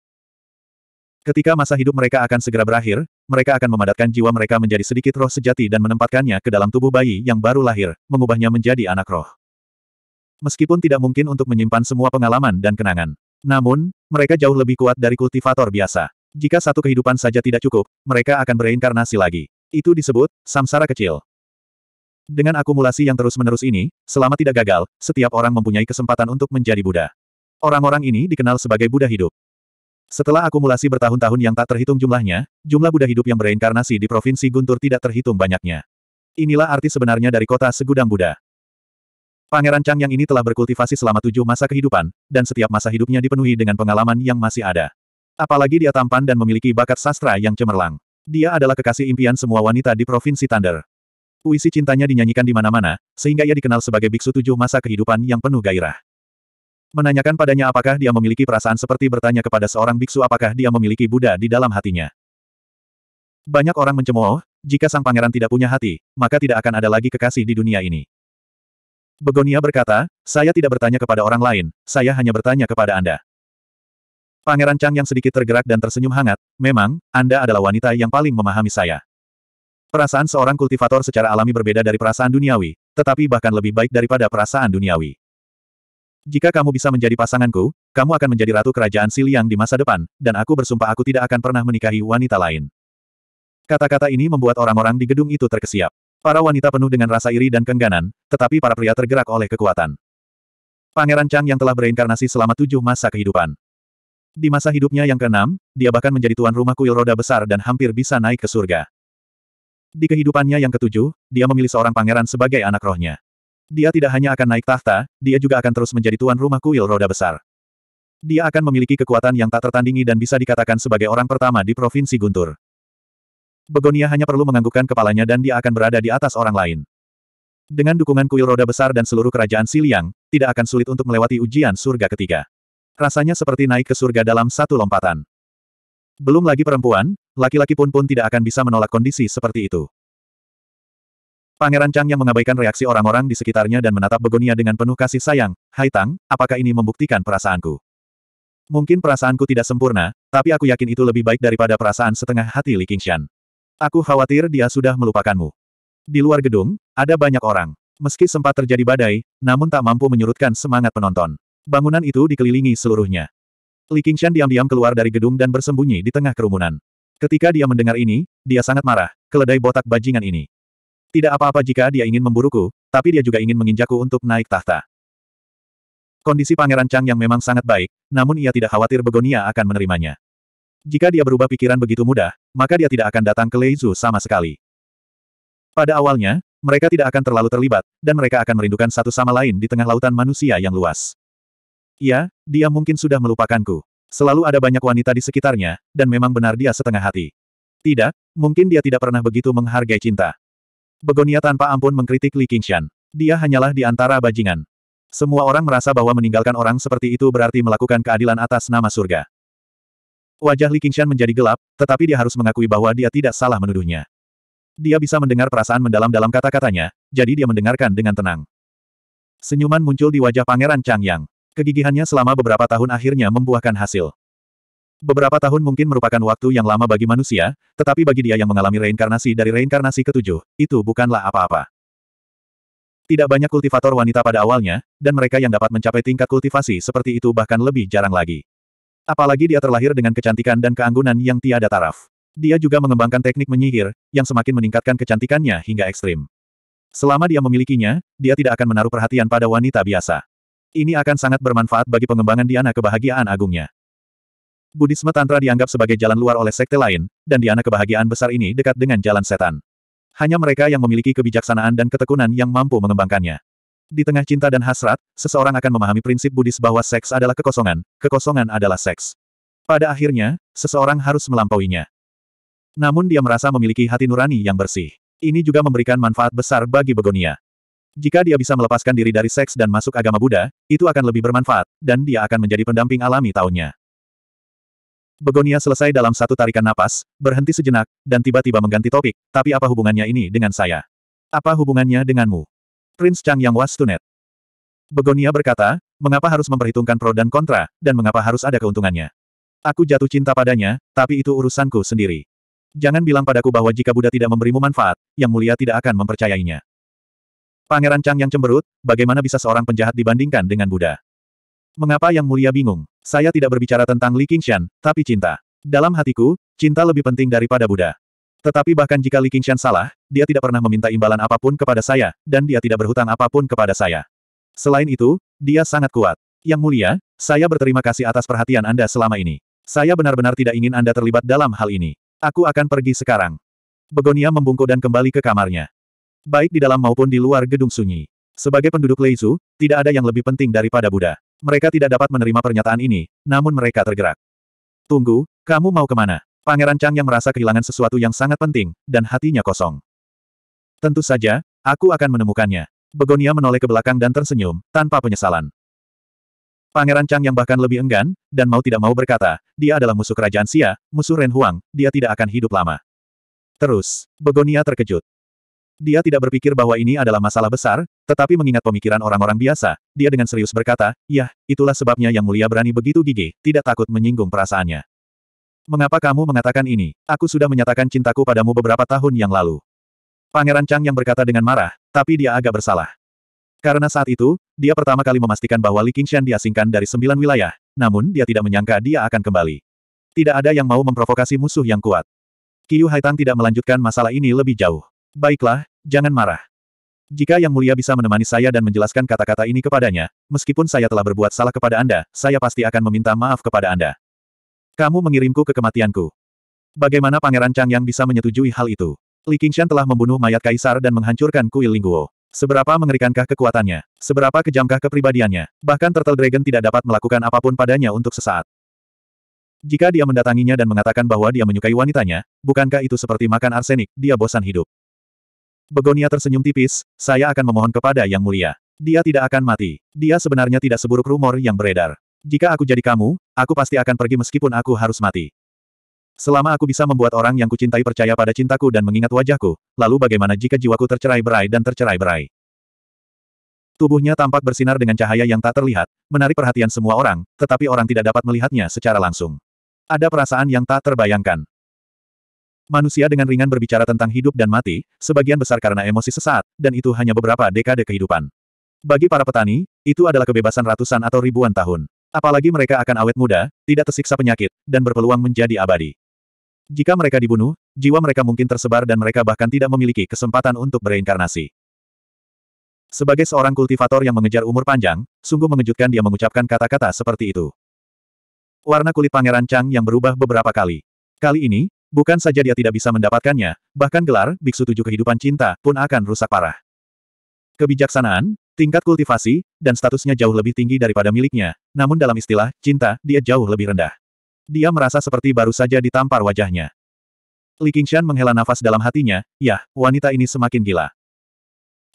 Ketika masa hidup mereka akan segera berakhir, mereka akan memadatkan jiwa mereka menjadi sedikit roh sejati dan menempatkannya ke dalam tubuh bayi yang baru lahir, mengubahnya menjadi anak roh. Meskipun tidak mungkin untuk menyimpan semua pengalaman dan kenangan. Namun, mereka jauh lebih kuat dari kultivator biasa. Jika satu kehidupan saja tidak cukup, mereka akan bereinkarnasi lagi. Itu disebut, samsara kecil. Dengan akumulasi yang terus-menerus ini, selama tidak gagal, setiap orang mempunyai kesempatan untuk menjadi Buddha. Orang-orang ini dikenal sebagai Buddha hidup. Setelah akumulasi bertahun-tahun yang tak terhitung jumlahnya, jumlah Buddha hidup yang bereinkarnasi di Provinsi Guntur tidak terhitung banyaknya. Inilah arti sebenarnya dari kota Segudang Buddha. Pangeran Chang yang ini telah berkultivasi selama tujuh masa kehidupan, dan setiap masa hidupnya dipenuhi dengan pengalaman yang masih ada. Apalagi dia tampan dan memiliki bakat sastra yang cemerlang. Dia adalah kekasih impian semua wanita di Provinsi Thunder. Puisi cintanya dinyanyikan di mana-mana, sehingga ia dikenal sebagai biksu tujuh masa kehidupan yang penuh gairah. Menanyakan padanya apakah dia memiliki perasaan seperti bertanya kepada seorang biksu apakah dia memiliki Buddha di dalam hatinya. Banyak orang mencemooh, jika sang pangeran tidak punya hati, maka tidak akan ada lagi kekasih di dunia ini. Begonia berkata, saya tidak bertanya kepada orang lain, saya hanya bertanya kepada Anda. Pangeran Chang yang sedikit tergerak dan tersenyum hangat, memang, Anda adalah wanita yang paling memahami saya. Perasaan seorang kultivator secara alami berbeda dari perasaan duniawi, tetapi bahkan lebih baik daripada perasaan duniawi. Jika kamu bisa menjadi pasanganku, kamu akan menjadi ratu kerajaan Siliang di masa depan, dan aku bersumpah aku tidak akan pernah menikahi wanita lain. Kata-kata ini membuat orang-orang di gedung itu terkesiap. Para wanita penuh dengan rasa iri dan kengganan, tetapi para pria tergerak oleh kekuatan. Pangeran Chang yang telah bereinkarnasi selama tujuh masa kehidupan. Di masa hidupnya yang keenam, dia bahkan menjadi tuan rumah kuil roda besar dan hampir bisa naik ke surga. Di kehidupannya yang ketujuh, dia memilih seorang pangeran sebagai anak rohnya. Dia tidak hanya akan naik tahta, dia juga akan terus menjadi tuan rumah kuil roda besar. Dia akan memiliki kekuatan yang tak tertandingi dan bisa dikatakan sebagai orang pertama di Provinsi Guntur. Begonia hanya perlu menganggukkan kepalanya dan dia akan berada di atas orang lain. Dengan dukungan kuil roda besar dan seluruh kerajaan Siliang, tidak akan sulit untuk melewati ujian surga ketiga. Rasanya seperti naik ke surga dalam satu lompatan. Belum lagi perempuan, laki-laki pun pun tidak akan bisa menolak kondisi seperti itu. Pangeran Chang yang mengabaikan reaksi orang-orang di sekitarnya dan menatap Begonia dengan penuh kasih sayang, Hai Tang, apakah ini membuktikan perasaanku? Mungkin perasaanku tidak sempurna, tapi aku yakin itu lebih baik daripada perasaan setengah hati Li Qingshan. Aku khawatir dia sudah melupakanmu. Di luar gedung, ada banyak orang. Meski sempat terjadi badai, namun tak mampu menyurutkan semangat penonton. Bangunan itu dikelilingi seluruhnya. Li Qingshan diam-diam keluar dari gedung dan bersembunyi di tengah kerumunan. Ketika dia mendengar ini, dia sangat marah, keledai botak bajingan ini. Tidak apa-apa jika dia ingin memburuku, tapi dia juga ingin menginjakku untuk naik tahta. Kondisi Pangeran Chang yang memang sangat baik, namun ia tidak khawatir Begonia akan menerimanya. Jika dia berubah pikiran begitu mudah, maka dia tidak akan datang ke Leizu sama sekali. Pada awalnya, mereka tidak akan terlalu terlibat, dan mereka akan merindukan satu sama lain di tengah lautan manusia yang luas. Iya, dia mungkin sudah melupakanku. Selalu ada banyak wanita di sekitarnya, dan memang benar dia setengah hati. Tidak, mungkin dia tidak pernah begitu menghargai cinta. Begonia tanpa ampun mengkritik Li Qingshan. Dia hanyalah di antara bajingan. Semua orang merasa bahwa meninggalkan orang seperti itu berarti melakukan keadilan atas nama surga. Wajah Li Qingshan menjadi gelap, tetapi dia harus mengakui bahwa dia tidak salah menuduhnya. Dia bisa mendengar perasaan mendalam dalam kata-katanya, jadi dia mendengarkan dengan tenang. Senyuman muncul di wajah Pangeran Chang Yang. Kegigihannya selama beberapa tahun akhirnya membuahkan hasil. Beberapa tahun mungkin merupakan waktu yang lama bagi manusia, tetapi bagi dia yang mengalami reinkarnasi dari reinkarnasi ketujuh, itu bukanlah apa-apa. Tidak banyak kultivator wanita pada awalnya, dan mereka yang dapat mencapai tingkat kultivasi seperti itu bahkan lebih jarang lagi. Apalagi dia terlahir dengan kecantikan dan keanggunan yang tiada taraf. Dia juga mengembangkan teknik menyihir, yang semakin meningkatkan kecantikannya hingga ekstrim. Selama dia memilikinya, dia tidak akan menaruh perhatian pada wanita biasa. Ini akan sangat bermanfaat bagi pengembangan Diana kebahagiaan agungnya. Budisme Tantra dianggap sebagai jalan luar oleh sekte lain, dan Diana kebahagiaan besar ini dekat dengan jalan setan. Hanya mereka yang memiliki kebijaksanaan dan ketekunan yang mampu mengembangkannya. Di tengah cinta dan hasrat, seseorang akan memahami prinsip Buddhis bahwa seks adalah kekosongan, kekosongan adalah seks. Pada akhirnya, seseorang harus melampauinya. Namun dia merasa memiliki hati nurani yang bersih. Ini juga memberikan manfaat besar bagi Begonia. Jika dia bisa melepaskan diri dari seks dan masuk agama Buddha, itu akan lebih bermanfaat, dan dia akan menjadi pendamping alami tahunnya. Begonia selesai dalam satu tarikan napas, berhenti sejenak, dan tiba-tiba mengganti topik, tapi apa hubungannya ini dengan saya? Apa hubungannya denganmu? Prince Chang yang wastunet. Begonia berkata, mengapa harus memperhitungkan pro dan kontra, dan mengapa harus ada keuntungannya? Aku jatuh cinta padanya, tapi itu urusanku sendiri. Jangan bilang padaku bahwa jika Buddha tidak memberimu manfaat, Yang Mulia tidak akan mempercayainya. Pangeran Chang yang cemberut, bagaimana bisa seorang penjahat dibandingkan dengan Buddha? Mengapa Yang Mulia bingung? Saya tidak berbicara tentang Li Qingshan, tapi cinta. Dalam hatiku, cinta lebih penting daripada Buddha. Tetapi bahkan jika Li Qingshan salah, dia tidak pernah meminta imbalan apa pun kepada saya, dan dia tidak berhutang apa pun kepada saya. Selain itu, dia sangat kuat. Yang Mulia, saya berterima kasih atas perhatian Anda selama ini. Saya benar-benar tidak ingin Anda terlibat dalam hal ini. Aku akan pergi sekarang. Begonia membungkuk dan kembali ke kamarnya. Baik di dalam maupun di luar gedung sunyi. Sebagai penduduk Leisu, tidak ada yang lebih penting daripada Buddha. Mereka tidak dapat menerima pernyataan ini, namun mereka tergerak. Tunggu, kamu mau ke mana? Pangeran Chang yang merasa kehilangan sesuatu yang sangat penting, dan hatinya kosong. Tentu saja, aku akan menemukannya. Begonia menoleh ke belakang dan tersenyum, tanpa penyesalan. Pangeran Chang yang bahkan lebih enggan, dan mau tidak mau berkata, dia adalah musuh kerajaan Xia, musuh Ren Huang, dia tidak akan hidup lama. Terus, Begonia terkejut. Dia tidak berpikir bahwa ini adalah masalah besar, tetapi mengingat pemikiran orang-orang biasa, dia dengan serius berkata, ya, itulah sebabnya Yang Mulia berani begitu gigih, tidak takut menyinggung perasaannya. Mengapa kamu mengatakan ini? Aku sudah menyatakan cintaku padamu beberapa tahun yang lalu. Pangeran Chang yang berkata dengan marah, tapi dia agak bersalah. Karena saat itu, dia pertama kali memastikan bahwa Li Qingshan diasingkan dari sembilan wilayah, namun dia tidak menyangka dia akan kembali. Tidak ada yang mau memprovokasi musuh yang kuat. Qiu Haitang tidak melanjutkan masalah ini lebih jauh. Baiklah, jangan marah. Jika Yang Mulia bisa menemani saya dan menjelaskan kata-kata ini kepadanya, meskipun saya telah berbuat salah kepada Anda, saya pasti akan meminta maaf kepada Anda. Kamu mengirimku ke kematianku. Bagaimana Pangeran Chang yang bisa menyetujui hal itu? Li Qingshan telah membunuh mayat kaisar dan menghancurkan kuil Lingguo. Seberapa mengerikankah kekuatannya? Seberapa kejamkah kepribadiannya? Bahkan Turtle Dragon tidak dapat melakukan apa pun padanya untuk sesaat. Jika dia mendatanginya dan mengatakan bahwa dia menyukai wanitanya, bukankah itu seperti makan arsenik, dia bosan hidup. Begonia tersenyum tipis, saya akan memohon kepada Yang Mulia. Dia tidak akan mati. Dia sebenarnya tidak seburuk rumor yang beredar. Jika aku jadi kamu, aku pasti akan pergi meskipun aku harus mati. Selama aku bisa membuat orang yang kucintai percaya pada cintaku dan mengingat wajahku, lalu bagaimana jika jiwaku tercerai-berai dan tercerai-berai? Tubuhnya tampak bersinar dengan cahaya yang tak terlihat, menarik perhatian semua orang, tetapi orang tidak dapat melihatnya secara langsung. Ada perasaan yang tak terbayangkan. Manusia dengan ringan berbicara tentang hidup dan mati, sebagian besar karena emosi sesaat, dan itu hanya beberapa dekade kehidupan. Bagi para petani, itu adalah kebebasan ratusan atau ribuan tahun. Apalagi mereka akan awet muda, tidak tersiksa penyakit, dan berpeluang menjadi abadi. Jika mereka dibunuh, jiwa mereka mungkin tersebar dan mereka bahkan tidak memiliki kesempatan untuk bereinkarnasi. Sebagai seorang kultivator yang mengejar umur panjang, sungguh mengejutkan dia mengucapkan kata-kata seperti itu. Warna kulit Pangeran Chang yang berubah beberapa kali. Kali ini, Bukan saja dia tidak bisa mendapatkannya, bahkan gelar, Biksu Tujuh Kehidupan Cinta, pun akan rusak parah. Kebijaksanaan, tingkat kultivasi, dan statusnya jauh lebih tinggi daripada miliknya, namun dalam istilah, cinta, dia jauh lebih rendah. Dia merasa seperti baru saja ditampar wajahnya. Li Qingshan menghela nafas dalam hatinya, ya, wanita ini semakin gila.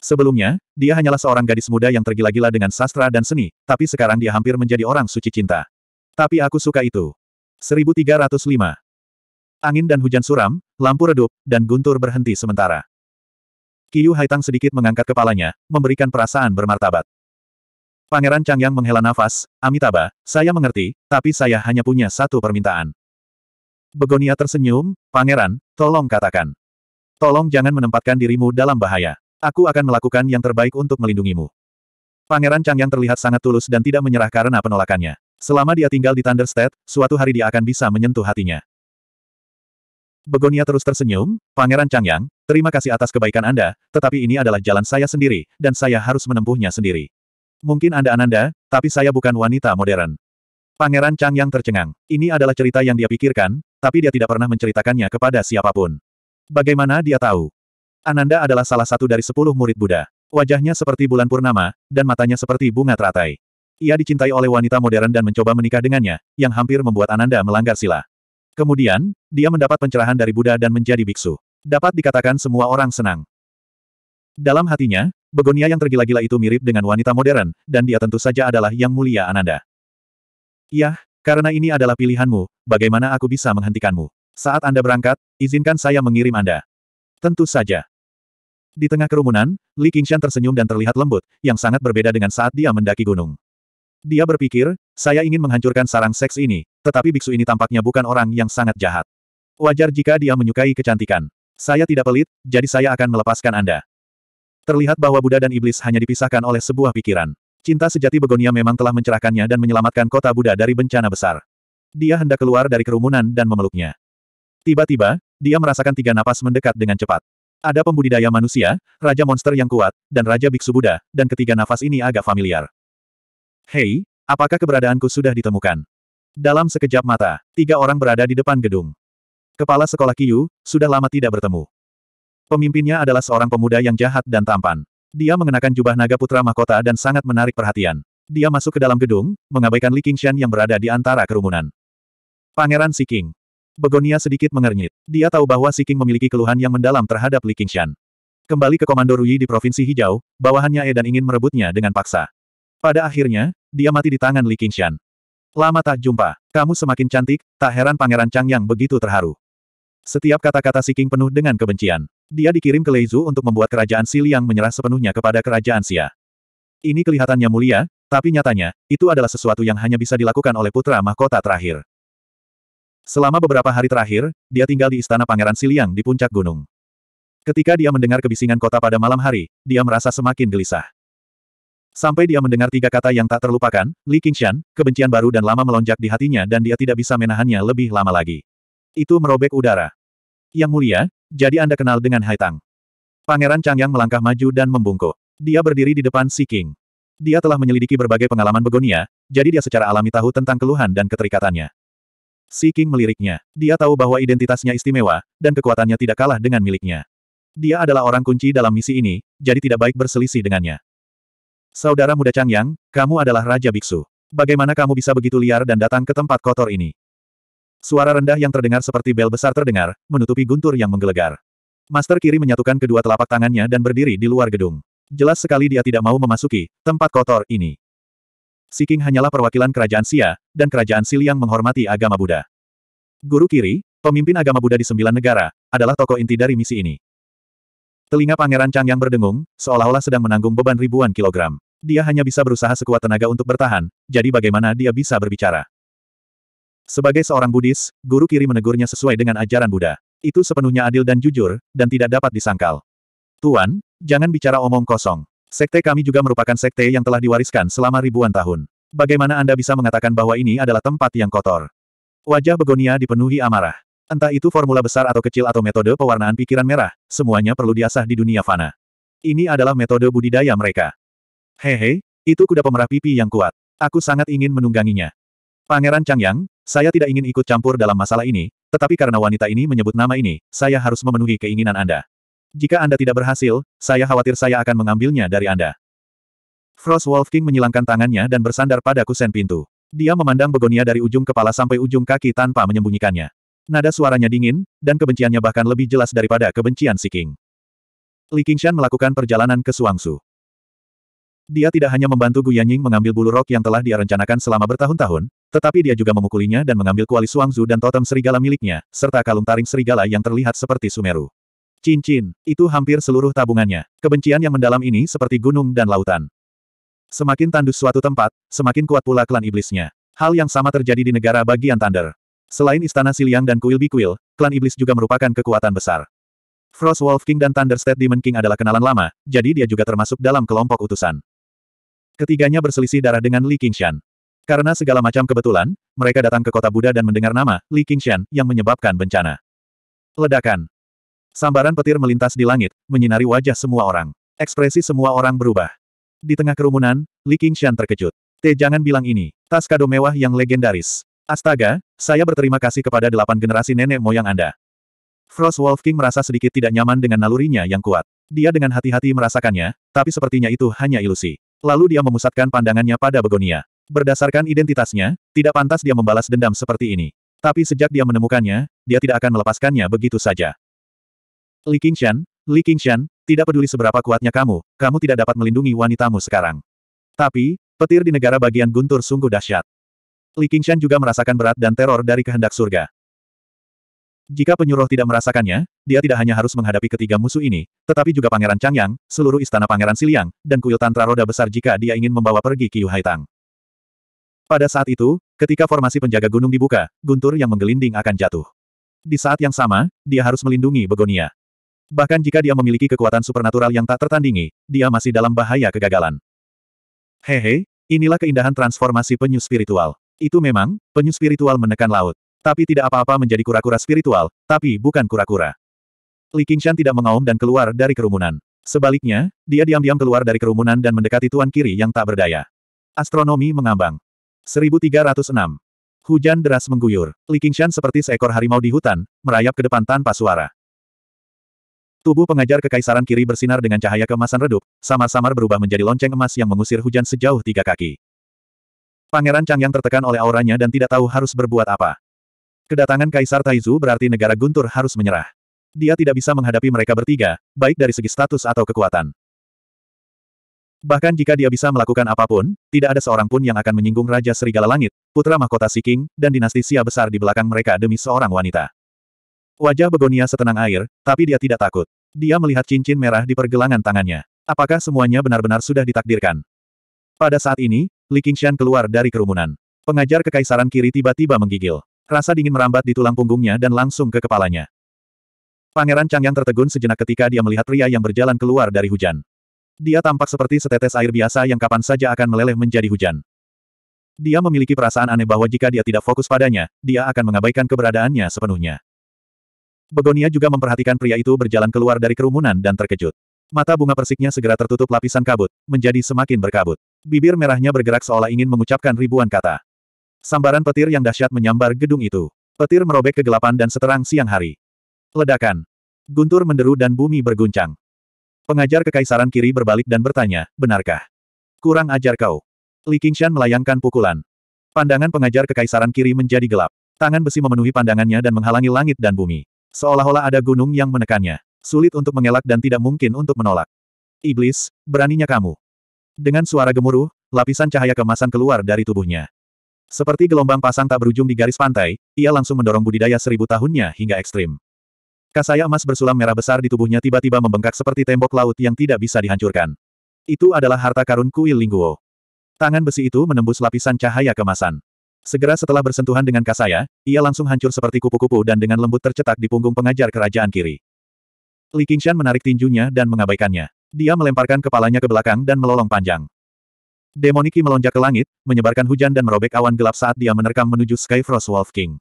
Sebelumnya, dia hanyalah seorang gadis muda yang tergila-gila dengan sastra dan seni, tapi sekarang dia hampir menjadi orang suci cinta. Tapi aku suka itu. 1305 Angin dan hujan suram, lampu redup, dan guntur berhenti sementara. Kiyu Haitang sedikit mengangkat kepalanya, memberikan perasaan bermartabat. Pangeran Changyang menghela nafas, Amitabha, saya mengerti, tapi saya hanya punya satu permintaan. Begonia tersenyum, Pangeran, tolong katakan. Tolong jangan menempatkan dirimu dalam bahaya. Aku akan melakukan yang terbaik untuk melindungimu. Pangeran Changyang terlihat sangat tulus dan tidak menyerah karena penolakannya. Selama dia tinggal di Thunderstead, suatu hari dia akan bisa menyentuh hatinya. Begonia terus tersenyum, Pangeran Changyang, terima kasih atas kebaikan Anda, tetapi ini adalah jalan saya sendiri, dan saya harus menempuhnya sendiri. Mungkin Anda Ananda, tapi saya bukan wanita modern. Pangeran Changyang tercengang. Ini adalah cerita yang dia pikirkan, tapi dia tidak pernah menceritakannya kepada siapa pun. Bagaimana dia tahu? Ananda adalah salah satu dari sepuluh murid Buddha. Wajahnya seperti bulan purnama, dan matanya seperti bunga teratai. Ia dicintai oleh wanita modern dan mencoba menikah dengannya, yang hampir membuat Ananda melanggar sila. Kemudian, dia mendapat pencerahan dari Buddha dan menjadi biksu. Dapat dikatakan semua orang senang. Dalam hatinya, begonia yang tergila-gila itu mirip dengan wanita modern, dan dia tentu saja adalah yang mulia Ananda. Yah, karena ini adalah pilihanmu, bagaimana aku bisa menghentikanmu? Saat Anda berangkat, izinkan saya mengirim Anda. Tentu saja. Di tengah kerumunan, Li Qingshan tersenyum dan terlihat lembut, yang sangat berbeda dengan saat dia mendaki gunung. Dia berpikir, saya ingin menghancurkan sarang seks ini, tetapi biksu ini tampaknya bukan orang yang sangat jahat. Wajar jika dia menyukai kecantikan. Saya tidak pelit, jadi saya akan melepaskan Anda. Terlihat bahwa Buddha dan Iblis hanya dipisahkan oleh sebuah pikiran. Cinta sejati Begonia memang telah mencerahkannya dan menyelamatkan kota Buddha dari bencana besar. Dia hendak keluar dari kerumunan dan memeluknya. Tiba-tiba, dia merasakan tiga napas mendekat dengan cepat. Ada pembudidaya manusia, Raja Monster yang kuat, dan Raja Biksu Buddha, dan ketiga nafas ini agak familiar. Hei, apakah keberadaanku sudah ditemukan? Dalam sekejap mata, tiga orang berada di depan gedung. Kepala sekolah Kiyu, sudah lama tidak bertemu. Pemimpinnya adalah seorang pemuda yang jahat dan tampan. Dia mengenakan jubah naga putra mahkota dan sangat menarik perhatian. Dia masuk ke dalam gedung, mengabaikan Li Qingshan yang berada di antara kerumunan. Pangeran Siking. Begonia sedikit mengernyit. Dia tahu bahwa Siking memiliki keluhan yang mendalam terhadap Li Qingshan. Kembali ke Komando Rui di Provinsi Hijau, bawahannya Edan ingin merebutnya dengan paksa. Pada akhirnya, dia mati di tangan Li Qingshan. Lama tak jumpa. Kamu semakin cantik, tak heran Pangeran Chang yang begitu terharu. Setiap kata-kata Siking penuh dengan kebencian. Dia dikirim ke Leizu untuk membuat kerajaan Siliang menyerah sepenuhnya kepada kerajaan Xia. Ini kelihatannya mulia, tapi nyatanya, itu adalah sesuatu yang hanya bisa dilakukan oleh putra mahkota terakhir. Selama beberapa hari terakhir, dia tinggal di istana Pangeran Siliang di puncak gunung. Ketika dia mendengar kebisingan kota pada malam hari, dia merasa semakin gelisah. Sampai dia mendengar tiga kata yang tak terlupakan, Li Qingshan, kebencian baru dan lama melonjak di hatinya dan dia tidak bisa menahannya lebih lama lagi. Itu merobek udara. Yang mulia, jadi Anda kenal dengan Haitang. Pangeran Changyang melangkah maju dan membungkuk. Dia berdiri di depan Si King. Dia telah menyelidiki berbagai pengalaman begonia, jadi dia secara alami tahu tentang keluhan dan keterikatannya. Si King meliriknya. Dia tahu bahwa identitasnya istimewa, dan kekuatannya tidak kalah dengan miliknya. Dia adalah orang kunci dalam misi ini, jadi tidak baik berselisih dengannya. Saudara muda Changyang, kamu adalah Raja Biksu. Bagaimana kamu bisa begitu liar dan datang ke tempat kotor ini? Suara rendah yang terdengar seperti bel besar terdengar, menutupi guntur yang menggelegar. Master kiri menyatukan kedua telapak tangannya dan berdiri di luar gedung. Jelas sekali dia tidak mau memasuki tempat kotor ini. Siking hanyalah perwakilan kerajaan Sia, dan kerajaan Siliang menghormati agama Buddha. Guru kiri, pemimpin agama Buddha di sembilan negara, adalah tokoh inti dari misi ini. Telinga Pangeran Chang yang berdengung, seolah-olah sedang menanggung beban ribuan kilogram. Dia hanya bisa berusaha sekuat tenaga untuk bertahan, jadi bagaimana dia bisa berbicara? Sebagai seorang Buddhis, guru kiri menegurnya sesuai dengan ajaran Buddha. Itu sepenuhnya adil dan jujur, dan tidak dapat disangkal. Tuan, jangan bicara omong kosong. Sekte kami juga merupakan sekte yang telah diwariskan selama ribuan tahun. Bagaimana Anda bisa mengatakan bahwa ini adalah tempat yang kotor? Wajah Begonia dipenuhi amarah. Entah itu formula besar atau kecil atau metode pewarnaan pikiran merah, semuanya perlu diasah di dunia fana. Ini adalah metode budidaya mereka. Hehe, itu kuda pemerah pipi yang kuat. Aku sangat ingin menungganginya. Pangeran Changyang, saya tidak ingin ikut campur dalam masalah ini, tetapi karena wanita ini menyebut nama ini, saya harus memenuhi keinginan Anda. Jika Anda tidak berhasil, saya khawatir saya akan mengambilnya dari Anda. Frost Wolf King menyilangkan tangannya dan bersandar pada kusen pintu. Dia memandang begonia dari ujung kepala sampai ujung kaki tanpa menyembunyikannya. Nada suaranya dingin, dan kebenciannya bahkan lebih jelas daripada kebencian si King. Li Qingshan melakukan perjalanan ke Suangsu. Dia tidak hanya membantu Gu Yanying mengambil bulu rok yang telah dia rencanakan selama bertahun-tahun, tetapi dia juga memukulinya dan mengambil kuali Suangsu dan totem serigala miliknya, serta kalung taring serigala yang terlihat seperti Sumeru. Cincin, itu hampir seluruh tabungannya. Kebencian yang mendalam ini seperti gunung dan lautan. Semakin tandus suatu tempat, semakin kuat pula klan iblisnya. Hal yang sama terjadi di negara bagian Thunder. Selain Istana Siliang dan Kuil Bikuil, klan iblis juga merupakan kekuatan besar. Frost Wolf King dan Thunderstead Demon King adalah kenalan lama, jadi dia juga termasuk dalam kelompok utusan. Ketiganya berselisih darah dengan Li Qingshan. Karena segala macam kebetulan, mereka datang ke kota Buddha dan mendengar nama, Li Qingshan, yang menyebabkan bencana. Ledakan. Sambaran petir melintas di langit, menyinari wajah semua orang. Ekspresi semua orang berubah. Di tengah kerumunan, Li Qingshan terkejut. T jangan bilang ini. Tas kado mewah yang legendaris. Astaga, saya berterima kasih kepada delapan generasi nenek moyang Anda. Frost Wolf King merasa sedikit tidak nyaman dengan nalurinya yang kuat. Dia dengan hati-hati merasakannya, tapi sepertinya itu hanya ilusi. Lalu dia memusatkan pandangannya pada begonia. Berdasarkan identitasnya, tidak pantas dia membalas dendam seperti ini. Tapi sejak dia menemukannya, dia tidak akan melepaskannya begitu saja. Li Qingshan, Li Qingshan, tidak peduli seberapa kuatnya kamu, kamu tidak dapat melindungi wanitamu sekarang. Tapi, petir di negara bagian guntur sungguh dahsyat. Li Qingshan juga merasakan berat dan teror dari kehendak surga. Jika penyuruh tidak merasakannya, dia tidak hanya harus menghadapi ketiga musuh ini, tetapi juga Pangeran Changyang, seluruh istana Pangeran Siliang, dan kuil Tantra Roda Besar jika dia ingin membawa pergi Qiu Haitang. Pada saat itu, ketika formasi penjaga gunung dibuka, guntur yang menggelinding akan jatuh. Di saat yang sama, dia harus melindungi Begonia. Bahkan jika dia memiliki kekuatan supernatural yang tak tertandingi, dia masih dalam bahaya kegagalan. Hehe, inilah keindahan transformasi penyu spiritual. Itu memang, penyu spiritual menekan laut. Tapi tidak apa-apa menjadi kura-kura spiritual, tapi bukan kura-kura. Li Qingshan tidak mengaum dan keluar dari kerumunan. Sebaliknya, dia diam-diam keluar dari kerumunan dan mendekati Tuan Kiri yang tak berdaya. Astronomi mengambang. 1306. Hujan deras mengguyur. Li Qingshan seperti seekor harimau di hutan, merayap ke depan tanpa suara. Tubuh pengajar kekaisaran kiri bersinar dengan cahaya kemasan redup, samar-samar berubah menjadi lonceng emas yang mengusir hujan sejauh tiga kaki. Pangeran Chang yang tertekan oleh auranya dan tidak tahu harus berbuat apa. Kedatangan Kaisar Taizu berarti negara Guntur harus menyerah. Dia tidak bisa menghadapi mereka bertiga, baik dari segi status atau kekuatan. Bahkan jika dia bisa melakukan apa pun, tidak ada seorang pun yang akan menyinggung Raja Serigala Langit, putra mahkota Siking, dan dinasti Sia besar di belakang mereka demi seorang wanita. Wajah Begonia setenang air, tapi dia tidak takut. Dia melihat cincin merah di pergelangan tangannya. Apakah semuanya benar-benar sudah ditakdirkan? Pada saat ini, Li Qingshan keluar dari kerumunan. Pengajar kekaisaran kiri tiba-tiba menggigil. Rasa dingin merambat di tulang punggungnya dan langsung ke kepalanya. Pangeran Changyang tertegun sejenak ketika dia melihat pria yang berjalan keluar dari hujan. Dia tampak seperti setetes air biasa yang kapan saja akan meleleh menjadi hujan. Dia memiliki perasaan aneh bahwa jika dia tidak fokus padanya, dia akan mengabaikan keberadaannya sepenuhnya. Begonia juga memperhatikan pria itu berjalan keluar dari kerumunan dan terkejut. Mata bunga persiknya segera tertutup lapisan kabut, menjadi semakin berkabut. Bibir merahnya bergerak seolah ingin mengucapkan ribuan kata. Sambaran petir yang dahsyat menyambar gedung itu. Petir merobek kegelapan dan seterang siang hari. Ledakan. Guntur menderu dan bumi berguncang. Pengajar kekaisaran kiri berbalik dan bertanya, benarkah? Kurang ajar kau. Li Qingshan melayangkan pukulan. Pandangan pengajar kekaisaran kiri menjadi gelap. Tangan besi memenuhi pandangannya dan menghalangi langit dan bumi. Seolah-olah ada gunung yang menekannya. Sulit untuk mengelak dan tidak mungkin untuk menolak. Iblis, beraninya kamu. Dengan suara gemuruh, lapisan cahaya kemasan keluar dari tubuhnya. Seperti gelombang pasang tak berujung di garis pantai, ia langsung mendorong budidaya seribu tahunnya hingga ekstrim. Kasaya emas bersulam merah besar di tubuhnya tiba-tiba membengkak seperti tembok laut yang tidak bisa dihancurkan. Itu adalah harta karun kuil Lingguo. Tangan besi itu menembus lapisan cahaya kemasan. Segera setelah bersentuhan dengan Kasaya, ia langsung hancur seperti kupu-kupu dan dengan lembut tercetak di punggung pengajar kerajaan kiri. Li Qingshan menarik tinjunya dan mengabaikannya. Dia melemparkan kepalanya ke belakang dan melolong panjang. Demoniki melonjak ke langit, menyebarkan hujan dan merobek awan gelap saat dia menerkam menuju Skyfrost Wolf King.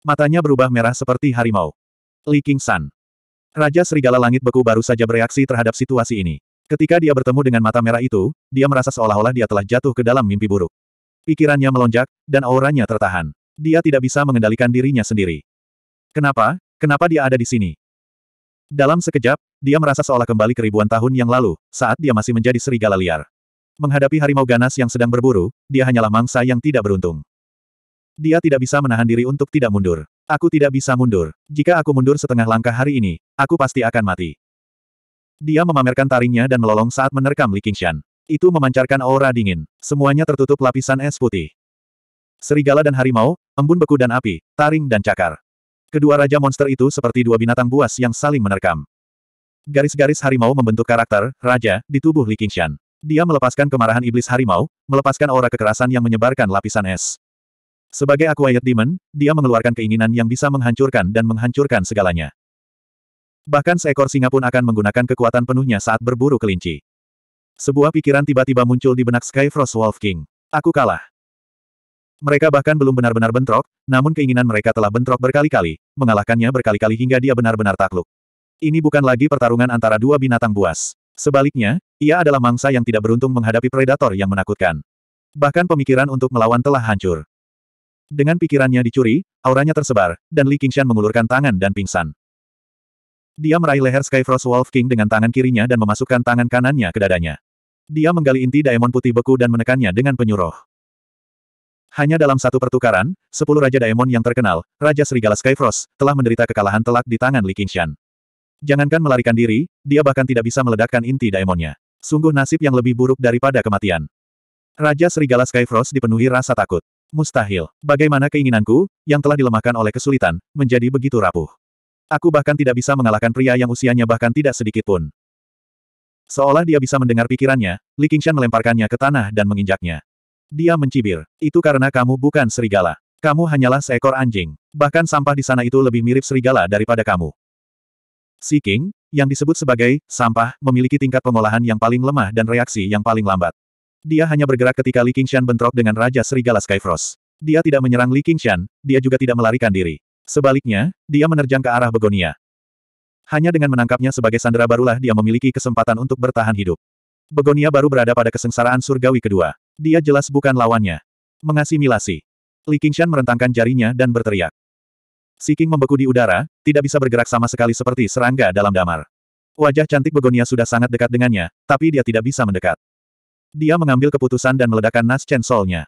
Matanya berubah merah seperti harimau. Li King San. Raja Serigala Langit Beku baru saja bereaksi terhadap situasi ini. Ketika dia bertemu dengan mata merah itu, dia merasa seolah-olah dia telah jatuh ke dalam mimpi buruk. Pikirannya melonjak, dan auranya tertahan. Dia tidak bisa mengendalikan dirinya sendiri. Kenapa? Kenapa dia ada di sini? Dalam sekejap, dia merasa seolah kembali ke ribuan tahun yang lalu, saat dia masih menjadi serigala liar. Menghadapi harimau ganas yang sedang berburu, dia hanyalah mangsa yang tidak beruntung. Dia tidak bisa menahan diri untuk tidak mundur. Aku tidak bisa mundur. Jika aku mundur setengah langkah hari ini, aku pasti akan mati. Dia memamerkan taringnya dan melolong saat menerkam Li Qingshan. Itu memancarkan aura dingin. Semuanya tertutup lapisan es putih. Serigala dan harimau, embun beku dan api, taring dan cakar. Kedua raja monster itu seperti dua binatang buas yang saling menerkam. Garis-garis harimau membentuk karakter, raja, di tubuh Li Qingshan. Dia melepaskan kemarahan iblis harimau, melepaskan aura kekerasan yang menyebarkan lapisan es. Sebagai Acquired Demon, dia mengeluarkan keinginan yang bisa menghancurkan dan menghancurkan segalanya. Bahkan seekor singa pun akan menggunakan kekuatan penuhnya saat berburu kelinci. Sebuah pikiran tiba-tiba muncul di benak Skyfrost Wolf King. Aku kalah. Mereka bahkan belum benar-benar bentrok, namun keinginan mereka telah bentrok berkali-kali, mengalahkannya berkali-kali hingga dia benar-benar takluk. Ini bukan lagi pertarungan antara dua binatang buas. Sebaliknya, ia adalah mangsa yang tidak beruntung menghadapi predator yang menakutkan. Bahkan pemikiran untuk melawan telah hancur. Dengan pikirannya dicuri, auranya tersebar, dan Li Qingshan mengulurkan tangan dan pingsan. Dia meraih leher Skyfrost Wolf King dengan tangan kirinya dan memasukkan tangan kanannya ke dadanya. Dia menggali inti diamond putih beku dan menekannya dengan penyuruh. Hanya dalam satu pertukaran, sepuluh Raja Daemon yang terkenal, Raja Serigala Skyfrost, telah menderita kekalahan telak di tangan Li Qingshan. Jangankan melarikan diri, dia bahkan tidak bisa meledakkan inti Daemonnya. Sungguh nasib yang lebih buruk daripada kematian. Raja Serigala Skyfrost dipenuhi rasa takut. Mustahil. Bagaimana keinginanku, yang telah dilemahkan oleh kesulitan, menjadi begitu rapuh. Aku bahkan tidak bisa mengalahkan pria yang usianya bahkan tidak sedikit pun. Seolah dia bisa mendengar pikirannya, Li Qingshan melemparkannya ke tanah dan menginjaknya. Dia mencibir. Itu karena kamu bukan serigala. Kamu hanyalah seekor anjing. Bahkan sampah di sana itu lebih mirip serigala daripada kamu. Si King, yang disebut sebagai sampah, memiliki tingkat pengolahan yang paling lemah dan reaksi yang paling lambat. Dia hanya bergerak ketika Li Qingshan bentrok dengan Raja Serigala Skyfrost. Dia tidak menyerang Li Qingshan, dia juga tidak melarikan diri. Sebaliknya, dia menerjang ke arah begonia. Hanya dengan menangkapnya sebagai sandera barulah dia memiliki kesempatan untuk bertahan hidup. Begonia baru berada pada kesengsaraan surgawi kedua. Dia jelas bukan lawannya. Mengasimilasi. Li Qingshan merentangkan jarinya dan berteriak. Si King membeku di udara, tidak bisa bergerak sama sekali seperti serangga dalam damar. Wajah cantik Begonia sudah sangat dekat dengannya, tapi dia tidak bisa mendekat. Dia mengambil keputusan dan meledakkan Nas Chen Soul-nya.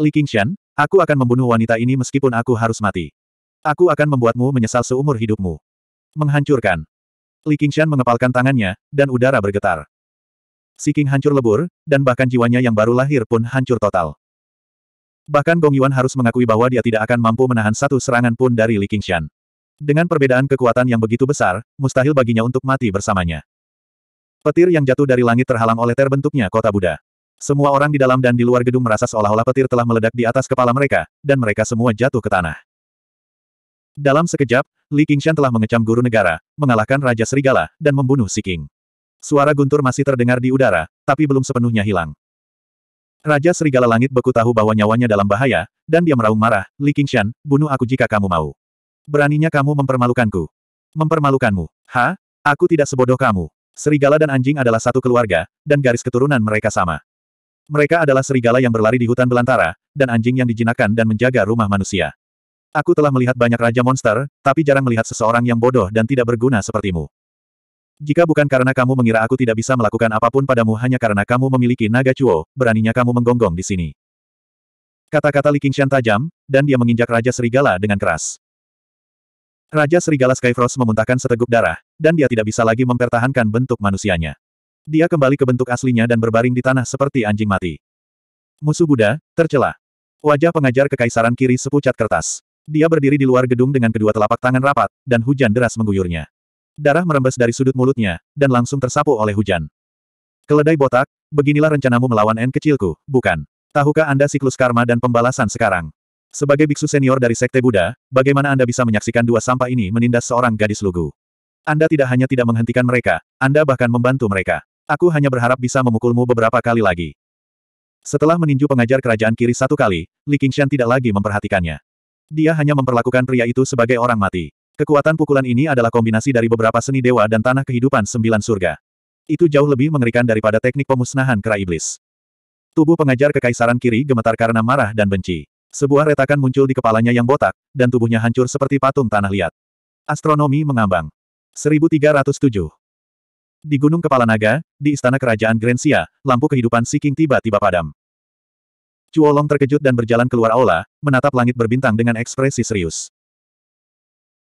Li Qingshan, aku akan membunuh wanita ini meskipun aku harus mati. Aku akan membuatmu menyesal seumur hidupmu. Menghancurkan. Li Qingshan mengepalkan tangannya, dan udara bergetar. Si King hancur lebur, dan bahkan jiwanya yang baru lahir pun hancur total. Bahkan Gong Yuan harus mengakui bahwa dia tidak akan mampu menahan satu serangan pun dari Li Qingshan. Dengan perbedaan kekuatan yang begitu besar, mustahil baginya untuk mati bersamanya. Petir yang jatuh dari langit terhalang oleh terbentuknya kota Buddha. Semua orang di dalam dan di luar gedung merasa seolah-olah petir telah meledak di atas kepala mereka, dan mereka semua jatuh ke tanah. Dalam sekejap, Li Qingshan telah mengecam guru negara, mengalahkan Raja Serigala, dan membunuh Si King. Suara guntur masih terdengar di udara, tapi belum sepenuhnya hilang. Raja Serigala Langit beku tahu bahwa nyawanya dalam bahaya, dan dia meraung marah, Li Qingshan, bunuh aku jika kamu mau. Beraninya kamu mempermalukanku. Mempermalukanmu. Ha? Aku tidak sebodoh kamu. Serigala dan anjing adalah satu keluarga, dan garis keturunan mereka sama. Mereka adalah serigala yang berlari di hutan belantara, dan anjing yang dijinakan dan menjaga rumah manusia. Aku telah melihat banyak raja monster, tapi jarang melihat seseorang yang bodoh dan tidak berguna sepertimu. Jika bukan karena kamu mengira aku tidak bisa melakukan apa pun padamu hanya karena kamu memiliki naga cuo, beraninya kamu menggonggong di sini. Kata-kata Li Qingshan tajam, dan dia menginjak Raja Serigala dengan keras. Raja Serigala Skyfrost memuntahkan seteguk darah, dan dia tidak bisa lagi mempertahankan bentuk manusianya. Dia kembali ke bentuk aslinya dan berbaring di tanah seperti anjing mati. Musuh Buddha, tercela. Wajah pengajar kekaisaran kiri sepucat kertas. Dia berdiri di luar gedung dengan kedua telapak tangan rapat, dan hujan deras mengguyurnya. Darah merembes dari sudut mulutnya, dan langsung tersapu oleh hujan. Keledai botak, beginilah rencanamu melawan N kecilku, bukan? Tahukah Anda siklus karma dan pembalasan sekarang? Sebagai biksu senior dari Sekte Buddha, bagaimana Anda bisa menyaksikan dua sampah ini menindas seorang gadis lugu? Anda tidak hanya tidak menghentikan mereka, Anda bahkan membantu mereka. Aku hanya berharap bisa memukulmu beberapa kali lagi. Setelah meninju pengajar kerajaan kiri satu kali, Li Qingshan tidak lagi memperhatikannya. Dia hanya memperlakukan pria itu sebagai orang mati. Kekuatan pukulan ini adalah kombinasi dari beberapa seni dewa dan tanah kehidupan sembilan surga. Itu jauh lebih mengerikan daripada teknik pemusnahan kera iblis. Tubuh pengajar kekaisaran kiri gemetar karena marah dan benci. Sebuah retakan muncul di kepalanya yang botak, dan tubuhnya hancur seperti patung tanah liat. Astronomi mengambang. 1307. Di Gunung Kepala Naga, di Istana Kerajaan Grensia, lampu kehidupan Si King tiba-tiba padam. Chuolong terkejut dan berjalan keluar aula, menatap langit berbintang dengan ekspresi serius.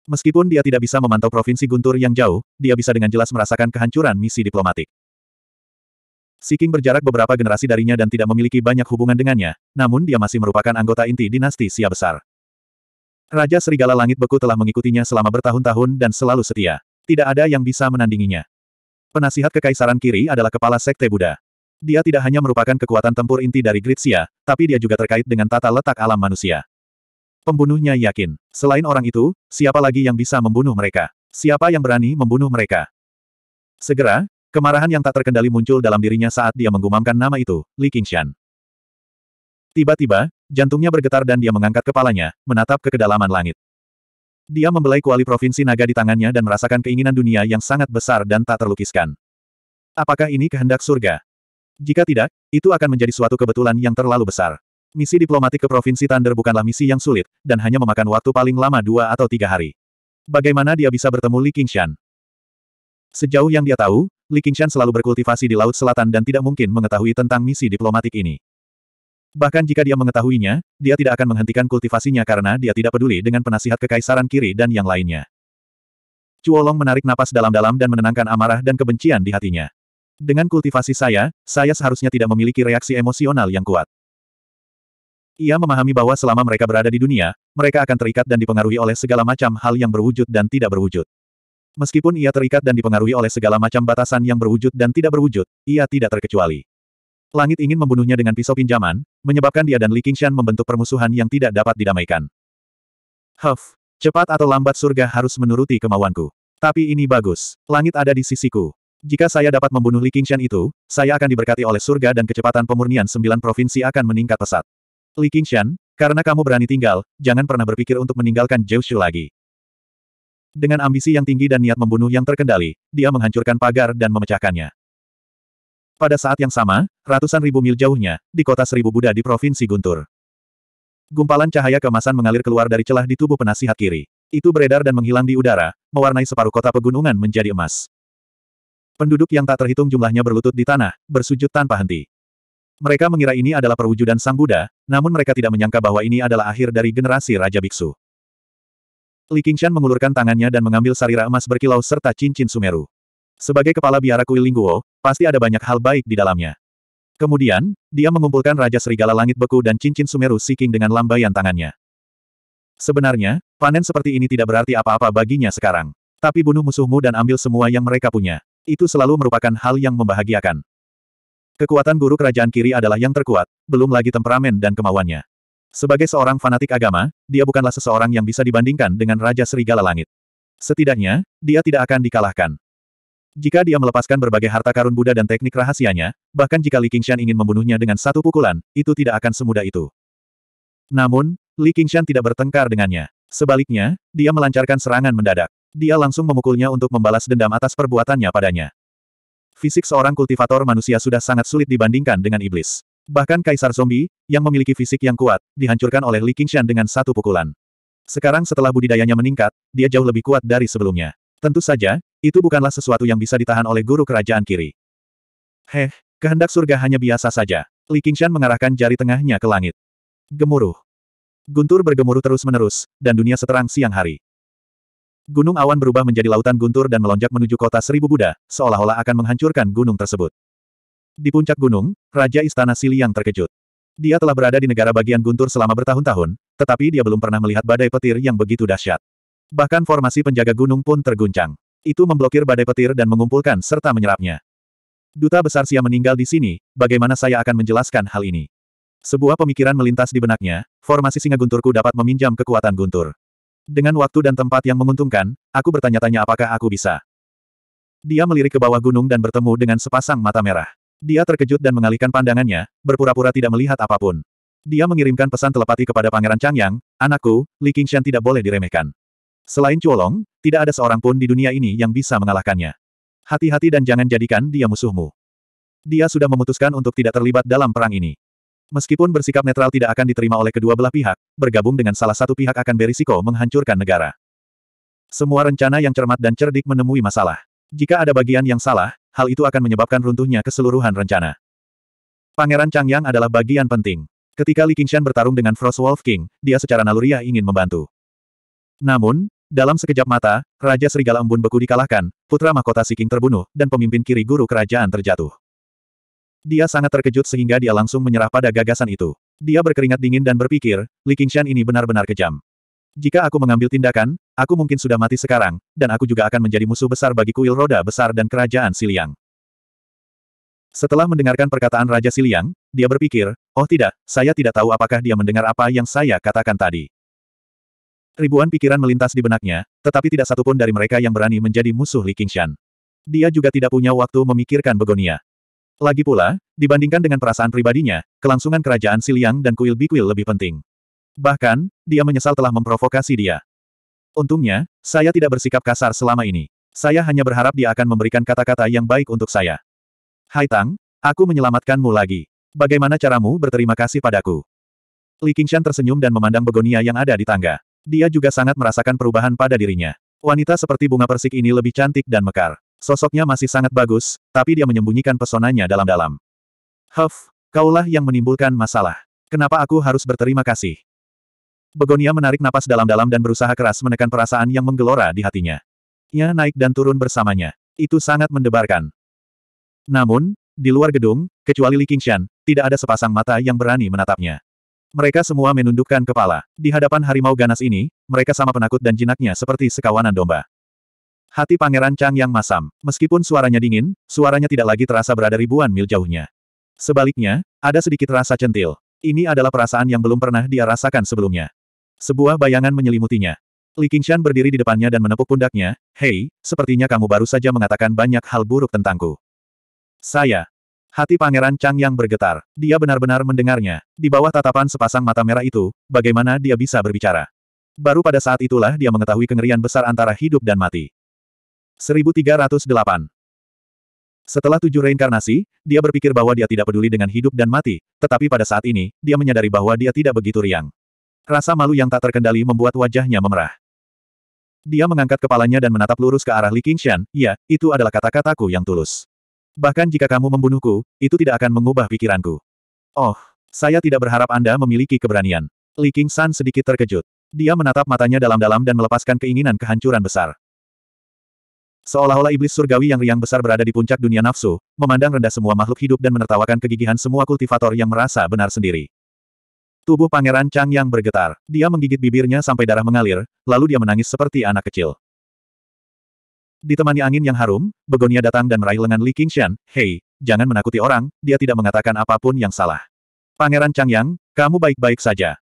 Meskipun dia tidak bisa memantau provinsi Guntur yang jauh, dia bisa dengan jelas merasakan kehancuran misi diplomatik. Si King berjarak beberapa generasi darinya dan tidak memiliki banyak hubungan dengannya, namun dia masih merupakan anggota inti dinasti Sia Besar. Raja Serigala Langit Beku telah mengikutinya selama bertahun-tahun dan selalu setia. Tidak ada yang bisa menandinginya. Penasihat Kekaisaran Kiri adalah kepala Sekte Buddha. Dia tidak hanya merupakan kekuatan tempur inti dari Gritsia, tapi dia juga terkait dengan tata letak alam manusia. Pembunuhnya yakin. Selain orang itu, siapa lagi yang bisa membunuh mereka? Siapa yang berani membunuh mereka? Segera, kemarahan yang tak terkendali muncul dalam dirinya saat dia menggumamkan nama itu, Li Qingshan. Tiba-tiba, jantungnya bergetar dan dia mengangkat kepalanya, menatap ke kedalaman langit. Dia membelai kuali provinsi naga di tangannya dan merasakan keinginan dunia yang sangat besar dan tak terlukiskan. Apakah ini kehendak surga? Jika tidak, itu akan menjadi suatu kebetulan yang terlalu besar. Misi diplomatik ke Provinsi Thunder bukanlah misi yang sulit, dan hanya memakan waktu paling lama dua atau tiga hari. Bagaimana dia bisa bertemu Li Qingshan? Sejauh yang dia tahu, Li Qingshan selalu berkultivasi di Laut Selatan dan tidak mungkin mengetahui tentang misi diplomatik ini. Bahkan jika dia mengetahuinya, dia tidak akan menghentikan kultivasinya karena dia tidak peduli dengan penasihat kekaisaran kiri dan yang lainnya. Chuolong menarik napas dalam-dalam dan menenangkan amarah dan kebencian di hatinya. Dengan kultivasi saya, saya seharusnya tidak memiliki reaksi emosional yang kuat. Ia memahami bahwa selama mereka berada di dunia, mereka akan terikat dan dipengaruhi oleh segala macam hal yang berwujud dan tidak berwujud. Meskipun ia terikat dan dipengaruhi oleh segala macam batasan yang berwujud dan tidak berwujud, ia tidak terkecuali. Langit ingin membunuhnya dengan pisau pinjaman, menyebabkan dia dan Li Qingshan membentuk permusuhan yang tidak dapat didamaikan. Huff, cepat atau lambat surga harus menuruti kemauanku. Tapi ini bagus. Langit ada di sisiku. Jika saya dapat membunuh Li Qingshan itu, saya akan diberkati oleh surga dan kecepatan pemurnian sembilan provinsi akan meningkat pesat. Li Qingshan, karena kamu berani tinggal, jangan pernah berpikir untuk meninggalkan Jiushu lagi. Dengan ambisi yang tinggi dan niat membunuh yang terkendali, dia menghancurkan pagar dan memecahkannya. Pada saat yang sama, ratusan ribu mil jauhnya, di kota seribu Buddha di Provinsi Guntur. Gumpalan cahaya kemasan mengalir keluar dari celah di tubuh penasihat kiri. Itu beredar dan menghilang di udara, mewarnai separuh kota pegunungan menjadi emas. Penduduk yang tak terhitung jumlahnya berlutut di tanah, bersujud tanpa henti. Mereka mengira ini adalah perwujudan Sang Buddha, namun mereka tidak menyangka bahwa ini adalah akhir dari generasi Raja Biksu. Li Qingshan mengulurkan tangannya dan mengambil sarira emas berkilau serta cincin Sumeru. Sebagai kepala biara kuil Lingguo, pasti ada banyak hal baik di dalamnya. Kemudian, dia mengumpulkan Raja Serigala Langit Beku dan cincin Sumeru Seeking dengan lambaian tangannya. Sebenarnya, panen seperti ini tidak berarti apa-apa baginya sekarang. Tapi bunuh musuhmu dan ambil semua yang mereka punya. Itu selalu merupakan hal yang membahagiakan. Kekuatan guru kerajaan kiri adalah yang terkuat, belum lagi temperamen dan kemauannya. Sebagai seorang fanatik agama, dia bukanlah seseorang yang bisa dibandingkan dengan Raja Serigala Langit. Setidaknya, dia tidak akan dikalahkan. Jika dia melepaskan berbagai harta karun Buddha dan teknik rahasianya, bahkan jika Li Qingshan ingin membunuhnya dengan satu pukulan, itu tidak akan semudah itu. Namun, Li Qingshan tidak bertengkar dengannya. Sebaliknya, dia melancarkan serangan mendadak. Dia langsung memukulnya untuk membalas dendam atas perbuatannya padanya. Fisik seorang kultivator manusia sudah sangat sulit dibandingkan dengan iblis. Bahkan Kaisar Zombie, yang memiliki fisik yang kuat, dihancurkan oleh Li Qingshan dengan satu pukulan. Sekarang setelah budidayanya meningkat, dia jauh lebih kuat dari sebelumnya. Tentu saja, itu bukanlah sesuatu yang bisa ditahan oleh guru kerajaan kiri. Heh, kehendak surga hanya biasa saja. Li Qingshan mengarahkan jari tengahnya ke langit. Gemuruh. Guntur bergemuruh terus-menerus, dan dunia seterang siang hari. Gunung awan berubah menjadi lautan guntur dan melonjak menuju kota seribu Buddha, seolah-olah akan menghancurkan gunung tersebut. Di puncak gunung, Raja Istana Siliang terkejut. Dia telah berada di negara bagian guntur selama bertahun-tahun, tetapi dia belum pernah melihat badai petir yang begitu dahsyat. Bahkan formasi penjaga gunung pun terguncang. Itu memblokir badai petir dan mengumpulkan serta menyerapnya. Duta besar Sia meninggal di sini, bagaimana saya akan menjelaskan hal ini? Sebuah pemikiran melintas di benaknya, formasi singa gunturku dapat meminjam kekuatan guntur. Dengan waktu dan tempat yang menguntungkan, aku bertanya-tanya apakah aku bisa. Dia melirik ke bawah gunung dan bertemu dengan sepasang mata merah. Dia terkejut dan mengalihkan pandangannya, berpura-pura tidak melihat apa pun. Dia mengirimkan pesan telepati kepada Pangeran Changyang, anakku, Li Qingshan tidak boleh diremehkan. Selain Chuolong, tidak ada seorang pun di dunia ini yang bisa mengalahkannya. Hati-hati dan jangan jadikan dia musuhmu. Dia sudah memutuskan untuk tidak terlibat dalam perang ini. Meskipun bersikap netral tidak akan diterima oleh kedua belah pihak, bergabung dengan salah satu pihak akan berisiko menghancurkan negara. Semua rencana yang cermat dan cerdik menemui masalah. Jika ada bagian yang salah, hal itu akan menyebabkan runtuhnya keseluruhan rencana. Pangeran Changyang adalah bagian penting. Ketika Li Qingshan bertarung dengan Frost Wolf King, dia secara naluriah ingin membantu. Namun, dalam sekejap mata, Raja Serigala Embun Beku dikalahkan, putra mahkota Si King terbunuh, dan pemimpin kiri guru kerajaan terjatuh. Dia sangat terkejut sehingga dia langsung menyerah pada gagasan itu. Dia berkeringat dingin dan berpikir, Li Qingshan ini benar-benar kejam. Jika aku mengambil tindakan, aku mungkin sudah mati sekarang, dan aku juga akan menjadi musuh besar bagi kuil roda besar dan kerajaan Siliang. Setelah mendengarkan perkataan Raja Siliang, dia berpikir, oh tidak, saya tidak tahu apakah dia mendengar apa yang saya katakan tadi. Ribuan pikiran melintas di benaknya, tetapi tidak satupun dari mereka yang berani menjadi musuh Li Qingshan. Dia juga tidak punya waktu memikirkan begonia. Lagi pula, dibandingkan dengan perasaan pribadinya, kelangsungan kerajaan Siliang dan kuil Bikuil lebih penting. Bahkan, dia menyesal telah memprovokasi dia. Untungnya, saya tidak bersikap kasar selama ini. Saya hanya berharap dia akan memberikan kata-kata yang baik untuk saya. Hai Tang, aku menyelamatkanmu lagi. Bagaimana caramu berterima kasih padaku? Li Qingshan tersenyum dan memandang begonia yang ada di tangga. Dia juga sangat merasakan perubahan pada dirinya. Wanita seperti bunga persik ini lebih cantik dan mekar. Sosoknya masih sangat bagus, tapi dia menyembunyikan pesonanya dalam-dalam. Huff, kaulah yang menimbulkan masalah. Kenapa aku harus berterima kasih? Begonia menarik napas dalam-dalam dan berusaha keras menekan perasaan yang menggelora di hatinya. Ia naik dan turun bersamanya. Itu sangat mendebarkan. Namun, di luar gedung, kecuali Li Qingshan, tidak ada sepasang mata yang berani menatapnya. Mereka semua menundukkan kepala. Di hadapan harimau ganas ini, mereka sama penakut dan jinaknya seperti sekawanan domba. Hati Pangeran Chang yang masam. Meskipun suaranya dingin, suaranya tidak lagi terasa berada ribuan mil jauhnya. Sebaliknya, ada sedikit rasa centil. Ini adalah perasaan yang belum pernah dia rasakan sebelumnya. Sebuah bayangan menyelimuti-nya. Li Qingshan berdiri di depannya dan menepuk pundaknya, Hei, sepertinya kamu baru saja mengatakan banyak hal buruk tentangku. Saya. Hati Pangeran Chang yang bergetar. Dia benar-benar mendengarnya. Di bawah tatapan sepasang mata merah itu, bagaimana dia bisa berbicara? Baru pada saat itulah dia mengetahui kengerian besar antara hidup dan mati. 1308. Setelah tujuh reinkarnasi, dia berpikir bahwa dia tidak peduli dengan hidup dan mati, tetapi pada saat ini, dia menyadari bahwa dia tidak begitu riang. Rasa malu yang tak terkendali membuat wajahnya memerah. Dia mengangkat kepalanya dan menatap lurus ke arah Li Qingshan, ya, itu adalah kata-kataku yang tulus. Bahkan jika kamu membunuhku, itu tidak akan mengubah pikiranku. Oh, saya tidak berharap Anda memiliki keberanian. Li Qingshan sedikit terkejut. Dia menatap matanya dalam-dalam dan melepaskan keinginan kehancuran besar. Seolah-olah iblis surgawi yang riang besar berada di puncak dunia nafsu, memandang rendah semua makhluk hidup dan menertawakan kegigihan semua kultivator yang merasa benar sendiri. Tubuh Pangeran Chang yang bergetar. Dia menggigit bibirnya sampai darah mengalir, lalu dia menangis seperti anak kecil. Ditemani angin yang harum, Begonia datang dan meraih lengan Li Qingshan, Hei, jangan menakuti orang, dia tidak mengatakan apa pun yang salah. Pangeran Chang Yang, kamu baik-baik saja.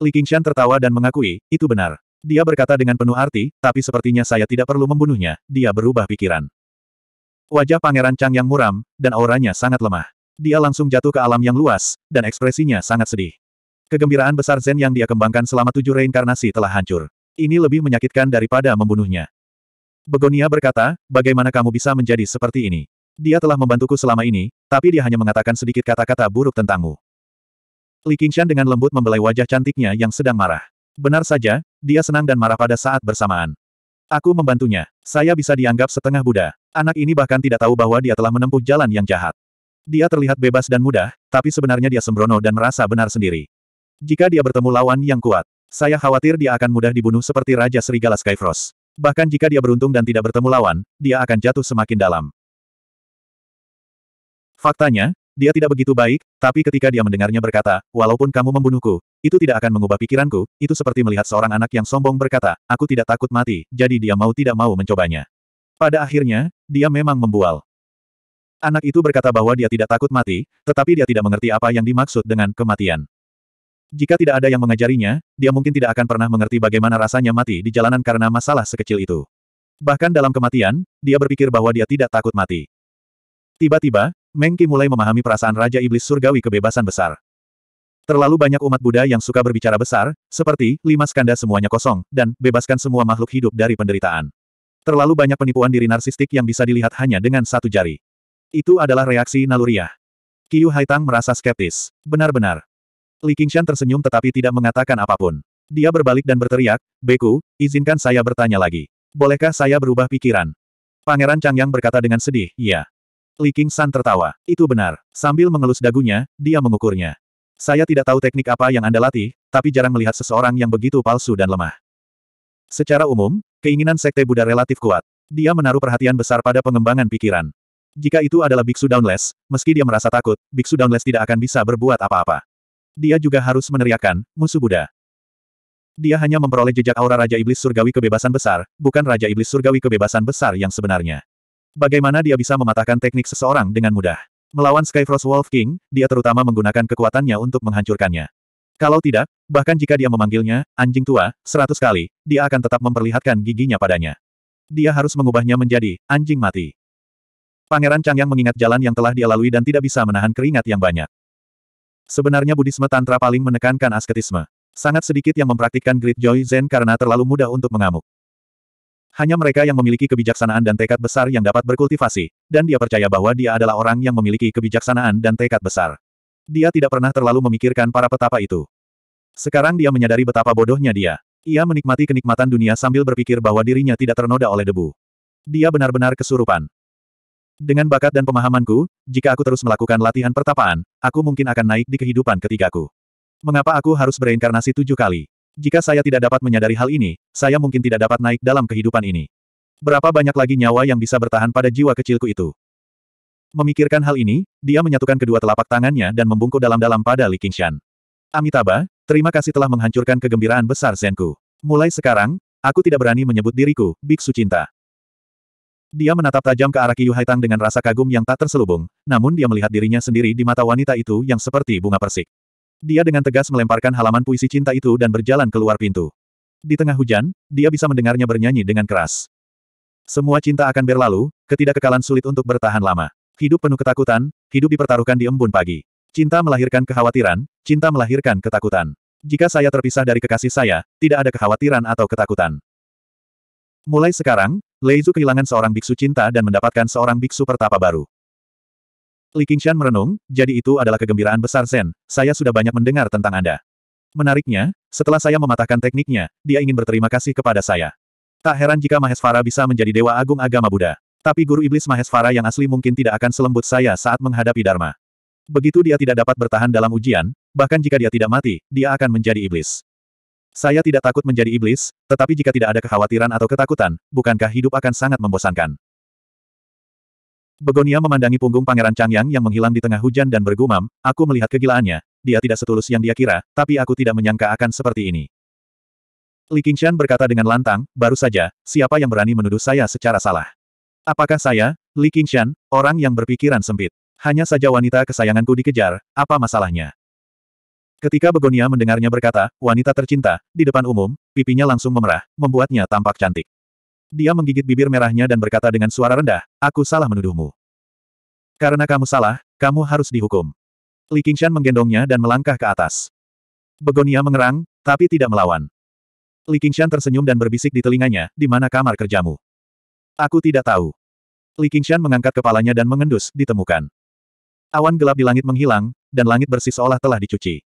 Li Qingshan tertawa dan mengakui, itu benar. Dia berkata dengan penuh arti, tapi sepertinya saya tidak perlu membunuhnya, dia berubah pikiran. Wajah Pangeran Chang yang muram, dan auranya sangat lemah. Dia langsung jatuh ke alam yang luas, dan ekspresinya sangat sedih. Kegembiraan besar Zen yang dia kembangkan selama tujuh reinkarnasi telah hancur. Ini lebih menyakitkan daripada membunuhnya. Begonia berkata, bagaimana kamu bisa menjadi seperti ini? Dia telah membantuku selama ini, tapi dia hanya mengatakan sedikit kata-kata buruk tentangmu. Li Qingshan dengan lembut membelai wajah cantiknya yang sedang marah. Benar saja, dia senang dan marah pada saat bersamaan. Aku membantunya. Saya bisa dianggap setengah Buddha. Anak ini bahkan tidak tahu bahwa dia telah menempuh jalan yang jahat. Dia terlihat bebas dan mudah, tapi sebenarnya dia sembrono dan merasa benar sendiri. Jika dia bertemu lawan yang kuat, saya khawatir dia akan mudah dibunuh seperti Raja Serigala Skyfrost. Bahkan jika dia beruntung dan tidak bertemu lawan, dia akan jatuh semakin dalam. Faktanya, dia tidak begitu baik, tapi ketika dia mendengarnya berkata, walaupun kamu membunuhku, itu tidak akan mengubah pikiranku, itu seperti melihat seorang anak yang sombong berkata, aku tidak takut mati, jadi dia mau tidak mau mencobanya. Pada akhirnya, dia memang membual. Anak itu berkata bahwa dia tidak takut mati, tetapi dia tidak mengerti apa yang dimaksud dengan kematian. Jika tidak ada yang mengajarinya, dia mungkin tidak akan pernah mengerti bagaimana rasanya mati di jalanan karena masalah sekecil itu. Bahkan dalam kematian, dia berpikir bahwa dia tidak takut mati. Tiba-tiba, Mengki mulai memahami perasaan Raja Iblis Surgawi kebebasan besar. Terlalu banyak umat Buddha yang suka berbicara besar, seperti, lima skanda semuanya kosong, dan, bebaskan semua makhluk hidup dari penderitaan. Terlalu banyak penipuan diri narsistik yang bisa dilihat hanya dengan satu jari. Itu adalah reaksi naluriah. Qiu Haitang merasa skeptis. Benar-benar. Li Qingshan tersenyum tetapi tidak mengatakan apa pun. Dia berbalik dan berteriak, Beku, izinkan saya bertanya lagi. Bolehkah saya berubah pikiran? Pangeran Changyang berkata dengan sedih, iya. Li King San tertawa. Itu benar. Sambil mengelus dagunya, dia mengukurnya. Saya tidak tahu teknik apa yang Anda latih, tapi jarang melihat seseorang yang begitu palsu dan lemah. Secara umum, keinginan Sekte Buddha relatif kuat. Dia menaruh perhatian besar pada pengembangan pikiran. Jika itu adalah Biksu Downless, meski dia merasa takut, Biksu Downless tidak akan bisa berbuat apa-apa. Dia juga harus meneriakkan, musuh Buddha. Dia hanya memperoleh jejak aura Raja Iblis Surgawi Kebebasan Besar, bukan Raja Iblis Surgawi Kebebasan Besar yang sebenarnya. Bagaimana dia bisa mematahkan teknik seseorang dengan mudah? Melawan Skyfrost Wolf King, dia terutama menggunakan kekuatannya untuk menghancurkannya. Kalau tidak, bahkan jika dia memanggilnya, anjing tua, seratus kali, dia akan tetap memperlihatkan giginya padanya. Dia harus mengubahnya menjadi, anjing mati. Pangeran Changyang mengingat jalan yang telah dia lalui dan tidak bisa menahan keringat yang banyak. Sebenarnya Budisme Tantra paling menekankan asketisme. Sangat sedikit yang mempraktikkan Great Joy Zen karena terlalu mudah untuk mengamuk. Hanya mereka yang memiliki kebijaksanaan dan tekad besar yang dapat berkultivasi, dan dia percaya bahwa dia adalah orang yang memiliki kebijaksanaan dan tekad besar. Dia tidak pernah terlalu memikirkan para petapa itu. Sekarang dia menyadari betapa bodohnya dia. Ia menikmati kenikmatan dunia sambil berpikir bahwa dirinya tidak ternoda oleh debu. Dia benar-benar kesurupan. Dengan bakat dan pemahamanku, jika aku terus melakukan latihan pertapaan, aku mungkin akan naik di kehidupan ketigaku. Mengapa aku harus bereinkarnasi tujuh kali? Jika saya tidak dapat menyadari hal ini, saya mungkin tidak dapat naik dalam kehidupan ini. Berapa banyak lagi nyawa yang bisa bertahan pada jiwa kecilku itu? Memikirkan hal ini, dia menyatukan kedua telapak tangannya dan membungkuk dalam-dalam pada Li Qingshan. Amitabha, terima kasih telah menghancurkan kegembiraan besar Zenku. Mulai sekarang, aku tidak berani menyebut diriku, Biksu Cinta. Dia menatap tajam ke arah Kiyu Haitang dengan rasa kagum yang tak terselubung, namun dia melihat dirinya sendiri di mata wanita itu yang seperti bunga persik. Dia dengan tegas melemparkan halaman puisi cinta itu dan berjalan keluar pintu. Di tengah hujan, dia bisa mendengarnya bernyanyi dengan keras. Semua cinta akan berlalu, ketidakkekalan sulit untuk bertahan lama. Hidup penuh ketakutan, hidup dipertaruhkan di embun pagi. Cinta melahirkan kekhawatiran, cinta melahirkan ketakutan. Jika saya terpisah dari kekasih saya, tidak ada kekhawatiran atau ketakutan. Mulai sekarang, Leizu kehilangan seorang biksu cinta dan mendapatkan seorang biksu pertapa baru. Li Qingshan merenung, jadi itu adalah kegembiraan besar Zen, saya sudah banyak mendengar tentang Anda. Menariknya, setelah saya mematahkan tekniknya, dia ingin berterima kasih kepada saya. Tak heran jika Mahesvara bisa menjadi dewa agung agama Buddha. Tapi guru iblis Mahesvara yang asli mungkin tidak akan selembut saya saat menghadapi Dharma. Begitu dia tidak dapat bertahan dalam ujian, bahkan jika dia tidak mati, dia akan menjadi iblis. Saya tidak takut menjadi iblis, tetapi jika tidak ada kekhawatiran atau ketakutan, bukankah hidup akan sangat membosankan? Begonia memandangi punggung Pangeran Changyang yang menghilang di tengah hujan dan bergumam, aku melihat kegilaannya, dia tidak setulus yang dia kira, tapi aku tidak menyangka akan seperti ini. Li Qingshan berkata dengan lantang, baru saja, siapa yang berani menuduh saya secara salah? Apakah saya, Li Qingshan, orang yang berpikiran sempit? Hanya saja wanita kesayanganku dikejar, apa masalahnya? Ketika Begonia mendengarnya berkata, wanita tercinta, di depan umum, pipinya langsung memerah, membuatnya tampak cantik. Dia menggigit bibir merahnya dan berkata dengan suara rendah, aku salah menuduhmu. Karena kamu salah, kamu harus dihukum. Li Qingshan menggendongnya dan melangkah ke atas. Begonia mengerang, tapi tidak melawan. Li Qingshan tersenyum dan berbisik di telinganya, di mana kamar kerjamu? Aku tidak tahu. Li Qingshan mengangkat kepalanya dan mengendus, ditemukan. Awan gelap di langit menghilang, dan langit bersih seolah telah dicuci.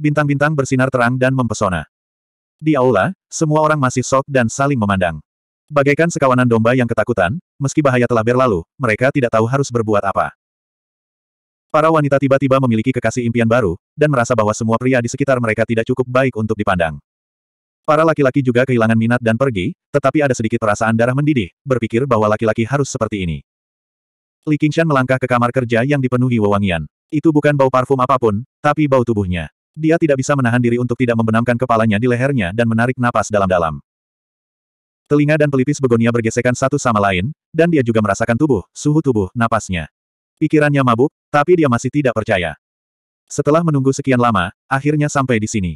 Bintang-bintang bersinar terang dan mempesona. Di aula, semua orang masih sok dan saling memandang. Bagaikan sekawanan domba yang ketakutan, meski bahaya telah berlalu, mereka tidak tahu harus berbuat apa. Para wanita tiba-tiba memiliki kekasih impian baru, dan merasa bahwa semua pria di sekitar mereka tidak cukup baik untuk dipandang. Para laki-laki juga kehilangan minat dan pergi, tetapi ada sedikit perasaan darah mendidih, berpikir bahwa laki-laki harus seperti ini. Li Qingshan melangkah ke kamar kerja yang dipenuhi wewangian. Itu bukan bau parfum apa pun, tapi bau tubuhnya. Dia tidak bisa menahan diri untuk tidak membenamkan kepalanya di lehernya dan menarik napas dalam-dalam. Telinga dan pelipis begonia bergesekan satu sama lain, dan dia juga merasakan tubuh, suhu tubuh, napasnya. Pikirannya mabuk, tapi dia masih tidak percaya. Setelah menunggu sekian lama, akhirnya sampai di sini.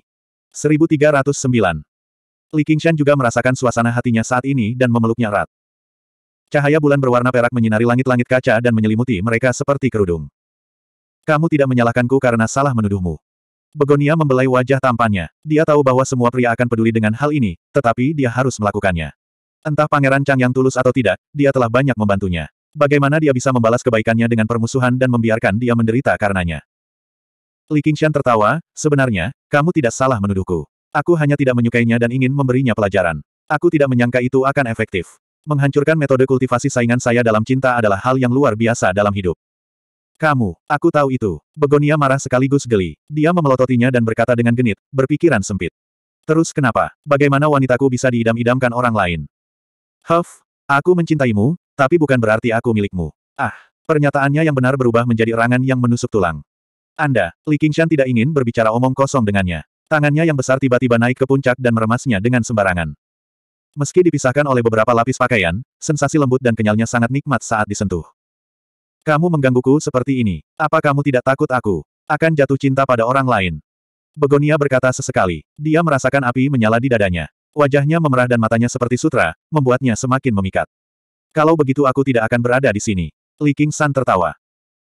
1309. Li Qingshan juga merasakan suasana hatinya saat ini dan memeluknya erat. Cahaya bulan berwarna perak menyinari langit-langit kaca dan menyelimuti mereka seperti kerudung. Kamu tidak menyalahkanku karena salah menuduhmu. Begonia membelai wajah tampannya. Dia tahu bahwa semua pria akan peduli dengan hal ini, tetapi dia harus melakukannya. Entah Pangeran Chang yang tulus atau tidak, dia telah banyak membantunya. Bagaimana dia bisa membalas kebaikannya dengan permusuhan dan membiarkan dia menderita karenanya? Li Qingshan tertawa, sebenarnya, kamu tidak salah menuduhku. Aku hanya tidak menyukainya dan ingin memberinya pelajaran. Aku tidak menyangka itu akan efektif. Menghancurkan metode kultivasi saingan saya dalam cinta adalah hal yang luar biasa dalam hidup. Kamu, aku tahu itu. Begonia marah sekaligus geli. Dia memelototinya dan berkata dengan genit, berpikiran sempit. Terus kenapa? Bagaimana wanitaku bisa diidam-idamkan orang lain? Huff, aku mencintaimu, tapi bukan berarti aku milikmu. Ah, pernyataannya yang benar berubah menjadi erangan yang menusuk tulang. Anda, Li Qingshan tidak ingin berbicara omong kosong dengannya. Tangannya yang besar tiba-tiba naik ke puncak dan meremasnya dengan sembarangan. Meski dipisahkan oleh beberapa lapis pakaian, sensasi lembut dan kenyalnya sangat nikmat saat disentuh. Kamu menggangguku seperti ini. Apa kamu tidak takut aku akan jatuh cinta pada orang lain? Begonia berkata sesekali. Dia merasakan api menyala di dadanya. Wajahnya memerah dan matanya seperti sutra, membuatnya semakin memikat. Kalau begitu aku tidak akan berada di sini. Li King San tertawa.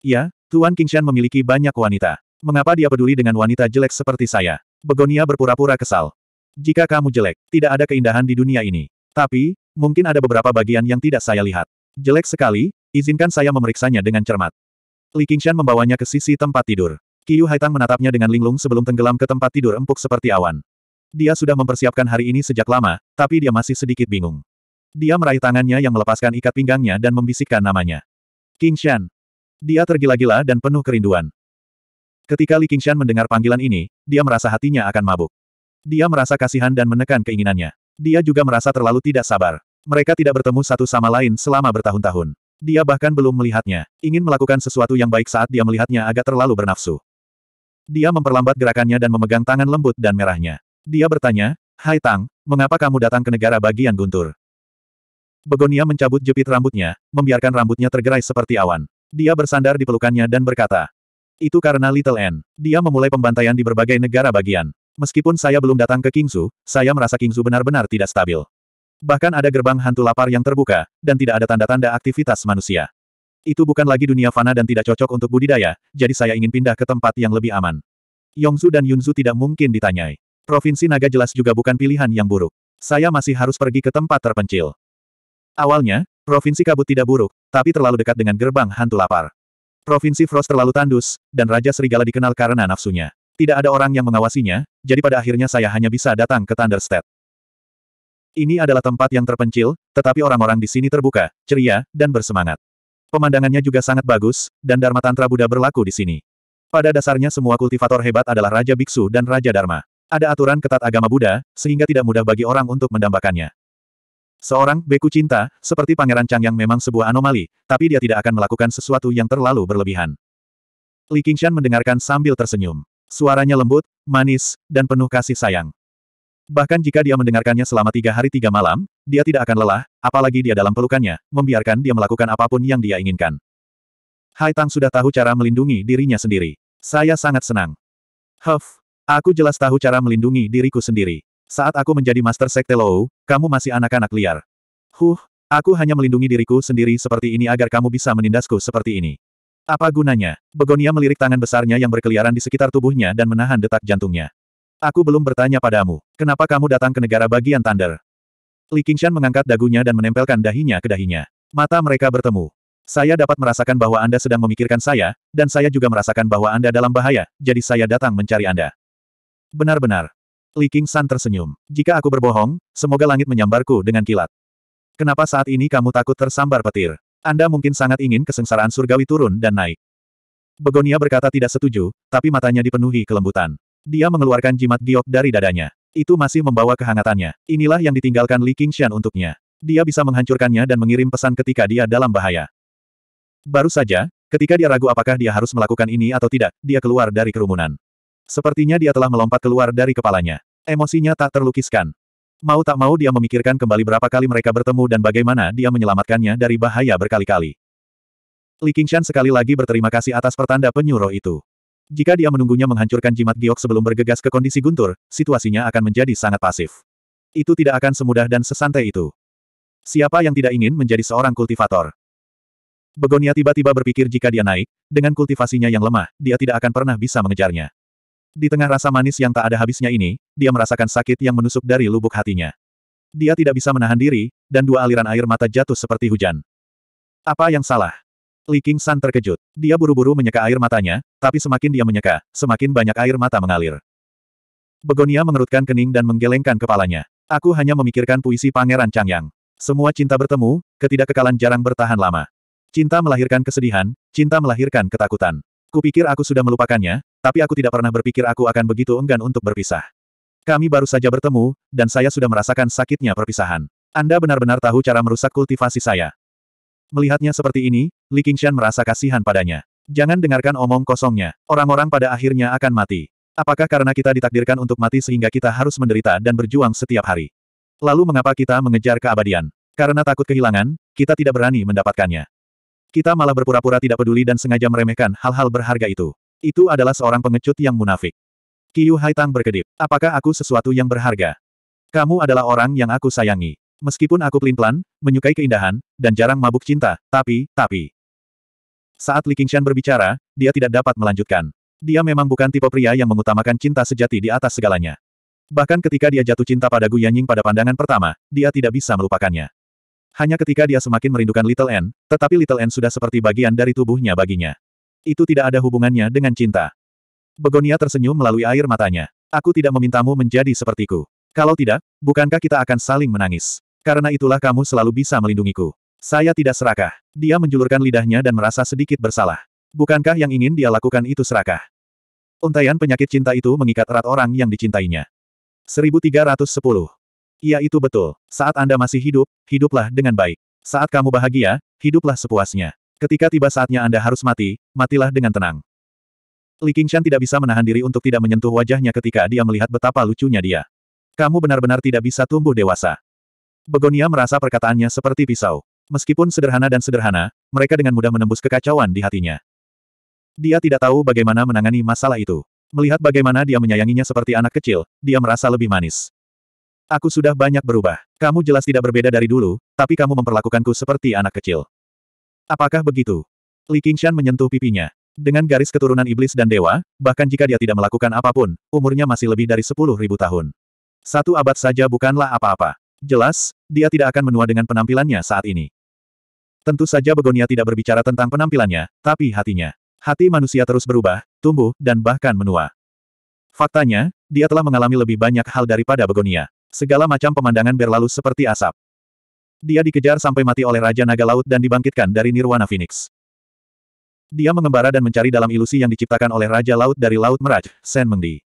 Ya, Tuan Qingshan memiliki banyak wanita. Mengapa dia peduli dengan wanita jelek seperti saya? Begonia berpura-pura kesal. Jika kamu jelek, tidak ada keindahan di dunia ini. Tapi, mungkin ada beberapa bagian yang tidak saya lihat. Jelek sekali, izinkan saya memeriksanya dengan cermat. Li Qingshan membawanya ke sisi tempat tidur. Qiu Haitang menatapnya dengan linglung sebelum tenggelam ke tempat tidur empuk seperti awan. Dia sudah mempersiapkan hari ini sejak lama, tapi dia masih sedikit bingung. Dia meraih tangannya yang melepaskan ikat pinggangnya dan membisikkan namanya. Qingshan. Dia tergila-gila dan penuh kerinduan. Ketika Li Qingshan mendengar panggilan ini, dia merasa hatinya akan mabuk. Dia merasa kasihan dan menekan keinginannya. Dia juga merasa terlalu tidak sabar. Mereka tidak bertemu satu sama lain selama bertahun-tahun. Dia bahkan belum melihatnya, ingin melakukan sesuatu yang baik saat dia melihatnya agak terlalu bernafsu. Dia memperlambat gerakannya dan memegang tangan lembut dan merahnya. Dia bertanya, Hai Tang, mengapa kamu datang ke negara bagian guntur? Begonia mencabut jepit rambutnya, membiarkan rambutnya tergerai seperti awan. Dia bersandar di pelukannya dan berkata, Itu karena Little N. Dia memulai pembantaian di berbagai negara bagian. Meskipun saya belum datang ke Kingsu, saya merasa Kingsu benar-benar tidak stabil. Bahkan ada gerbang hantu lapar yang terbuka, dan tidak ada tanda-tanda aktivitas manusia. Itu bukan lagi dunia fana dan tidak cocok untuk budidaya, jadi saya ingin pindah ke tempat yang lebih aman. Yongzu dan Yunzu tidak mungkin ditanyai. Provinsi naga jelas juga bukan pilihan yang buruk. Saya masih harus pergi ke tempat terpencil. Awalnya, Provinsi Kabut tidak buruk, tapi terlalu dekat dengan gerbang hantu lapar. Provinsi Frost terlalu tandus, dan Raja Serigala dikenal karena nafsunya. Tidak ada orang yang mengawasinya, jadi pada akhirnya saya hanya bisa datang ke Thunderstead. Ini adalah tempat yang terpencil, tetapi orang-orang di sini terbuka, ceria, dan bersemangat. Pemandangannya juga sangat bagus, dan Dharma Tantra Buddha berlaku di sini. Pada dasarnya semua kultivator hebat adalah Raja Biksu dan Raja Dharma. Ada aturan ketat agama Buddha, sehingga tidak mudah bagi orang untuk mendambakannya. Seorang beku cinta, seperti Pangeran Chang yang memang sebuah anomali, tapi dia tidak akan melakukan sesuatu yang terlalu berlebihan. Li Qingshan mendengarkan sambil tersenyum. Suaranya lembut, manis, dan penuh kasih sayang. Bahkan jika dia mendengarkannya selama tiga hari tiga malam, dia tidak akan lelah, apalagi dia dalam pelukannya, membiarkan dia melakukan apa pun yang dia inginkan. Hai Tang sudah tahu cara melindungi dirinya sendiri. Saya sangat senang. Huff, aku jelas tahu cara melindungi diriku sendiri. Saat aku menjadi Master Sekte Lou, kamu masih anak-anak liar. Huh, aku hanya melindungi diriku sendiri seperti ini agar kamu bisa menindasku seperti ini. Apa gunanya? Begonia melirik tangan besarnya yang berkeliaran di sekitar tubuhnya dan menahan detak jantungnya. Aku belum bertanya padamu, kenapa kamu datang ke negara bagian Thunder? Li Qingshan mengangkat dagunya dan menempelkan dahinya ke dahinya. Mata mereka bertemu. Saya dapat merasakan bahwa Anda sedang memikirkan saya, dan saya juga merasakan bahwa Anda dalam bahaya, jadi saya datang mencari Anda. Benar-benar. Li Qingshan tersenyum. Jika aku berbohong, semoga langit menyambarku dengan kilat. Kenapa saat ini kamu takut tersambar petir? Anda mungkin sangat ingin kesengsaraan surgawi turun dan naik. Begonia berkata tidak setuju, tapi matanya dipenuhi kelembutan. Dia mengeluarkan jimat giok dari dadanya. Itu masih membawa kehangatannya. Inilah yang ditinggalkan Li Qingshan untuknya. Dia bisa menghancurkannya dan mengirim pesan ketika dia dalam bahaya. Baru saja, ketika dia ragu apakah dia harus melakukan ini atau tidak, dia keluar dari kerumunan. Sepertinya dia telah melompat keluar dari kepalanya. Emosinya tak terlukiskan. Mau tak mau dia memikirkan kembali berapa kali mereka bertemu dan bagaimana dia menyelamatkannya dari bahaya berkali-kali. Li Qingshan sekali lagi berterima kasih atas pertanda penyuruh itu. Jika dia menunggunya menghancurkan jimat giok sebelum bergegas ke kondisi guntur, situasinya akan menjadi sangat pasif. Itu tidak akan semudah dan sesantai itu. Siapa yang tidak ingin menjadi seorang kultivator? Begonia tiba-tiba berpikir jika dia naik, dengan kultivasinya yang lemah, dia tidak akan pernah bisa mengejarnya. Di tengah rasa manis yang tak ada habisnya ini, dia merasakan sakit yang menusuk dari lubuk hatinya. Dia tidak bisa menahan diri, dan dua aliran air mata jatuh seperti hujan. Apa yang salah? Li King San terkejut. Dia buru-buru menyeka air matanya, tapi semakin dia menyeka, semakin banyak air mata mengalir. Begonia mengerutkan kening dan menggelengkan kepalanya. Aku hanya memikirkan puisi Pangeran Changyang. Semua cinta bertemu, ketidakkekalan jarang bertahan lama. Cinta melahirkan kesedihan, cinta melahirkan ketakutan. Kupikir aku sudah melupakannya, tapi aku tidak pernah berpikir aku akan begitu enggan untuk berpisah. Kami baru saja bertemu, dan saya sudah merasakan sakitnya perpisahan. Anda benar-benar tahu cara merusak kultivasi saya. Melihatnya seperti ini, Li Qingshan merasa kasihan padanya. Jangan dengarkan omong kosongnya. Orang-orang pada akhirnya akan mati. Apakah karena kita ditakdirkan untuk mati sehingga kita harus menderita dan berjuang setiap hari? Lalu mengapa kita mengejar keabadian? Karena takut kehilangan, kita tidak berani mendapatkannya. Kita malah berpura-pura tidak peduli dan sengaja meremehkan hal-hal berharga itu. Itu adalah seorang pengecut yang munafik. Kiyu Haitang berkedip. Apakah aku sesuatu yang berharga? Kamu adalah orang yang aku sayangi. Meskipun aku pelin-pelan, menyukai keindahan, dan jarang mabuk cinta, tapi, tapi. Saat Li Qingshan berbicara, dia tidak dapat melanjutkan. Dia memang bukan tipe pria yang mengutamakan cinta sejati di atas segalanya. Bahkan ketika dia jatuh cinta pada Gu Yanying pada pandangan pertama, dia tidak bisa melupakannya. Hanya ketika dia semakin merindukan Little N, tetapi Little N sudah seperti bagian dari tubuhnya baginya. Itu tidak ada hubungannya dengan cinta. Begonia tersenyum melalui air matanya. Aku tidak memintamu menjadi sepertiku. Kalau tidak, bukankah kita akan saling menangis? Karena itulah kamu selalu bisa melindungiku. Saya tidak serakah. Dia menjulurkan lidahnya dan merasa sedikit bersalah. Bukankah yang ingin dia lakukan itu serakah? Untaian penyakit cinta itu mengikat erat orang yang dicintainya. 1310. Iya itu betul. Saat Anda masih hidup, hiduplah dengan baik. Saat kamu bahagia, hiduplah sepuasnya. Ketika tiba saatnya Anda harus mati, matilah dengan tenang. Li Qingshan tidak bisa menahan diri untuk tidak menyentuh wajahnya ketika dia melihat betapa lucunya dia. Kamu benar-benar tidak bisa tumbuh dewasa. Begonia merasa perkataannya seperti pisau. Meskipun sederhana dan sederhana, mereka dengan mudah menembus kekacauan di hatinya. Dia tidak tahu bagaimana menangani masalah itu. Melihat bagaimana dia menyayanginya seperti anak kecil, dia merasa lebih manis. Aku sudah banyak berubah. Kamu jelas tidak berbeda dari dulu, tapi kamu memperlakukanku seperti anak kecil. Apakah begitu? Li Qingshan menyentuh pipinya. Dengan garis keturunan iblis dan dewa, bahkan jika dia tidak melakukan apa pun, umurnya masih lebih dari sepuluh ribu tahun. Satu abad saja bukanlah apa-apa. Jelas, dia tidak akan menua dengan penampilannya saat ini. Tentu saja Begonia tidak berbicara tentang penampilannya, tapi hatinya. Hati manusia terus berubah, tumbuh, dan bahkan menua. Faktanya, dia telah mengalami lebih banyak hal daripada Begonia. Segala macam pemandangan berlalu seperti asap. Dia dikejar sampai mati oleh Raja Naga Laut dan dibangkitkan dari Nirwana Phoenix. Dia mengembara dan mencari dalam ilusi yang diciptakan oleh Raja Laut dari Laut Meraj, Sen Mengdi.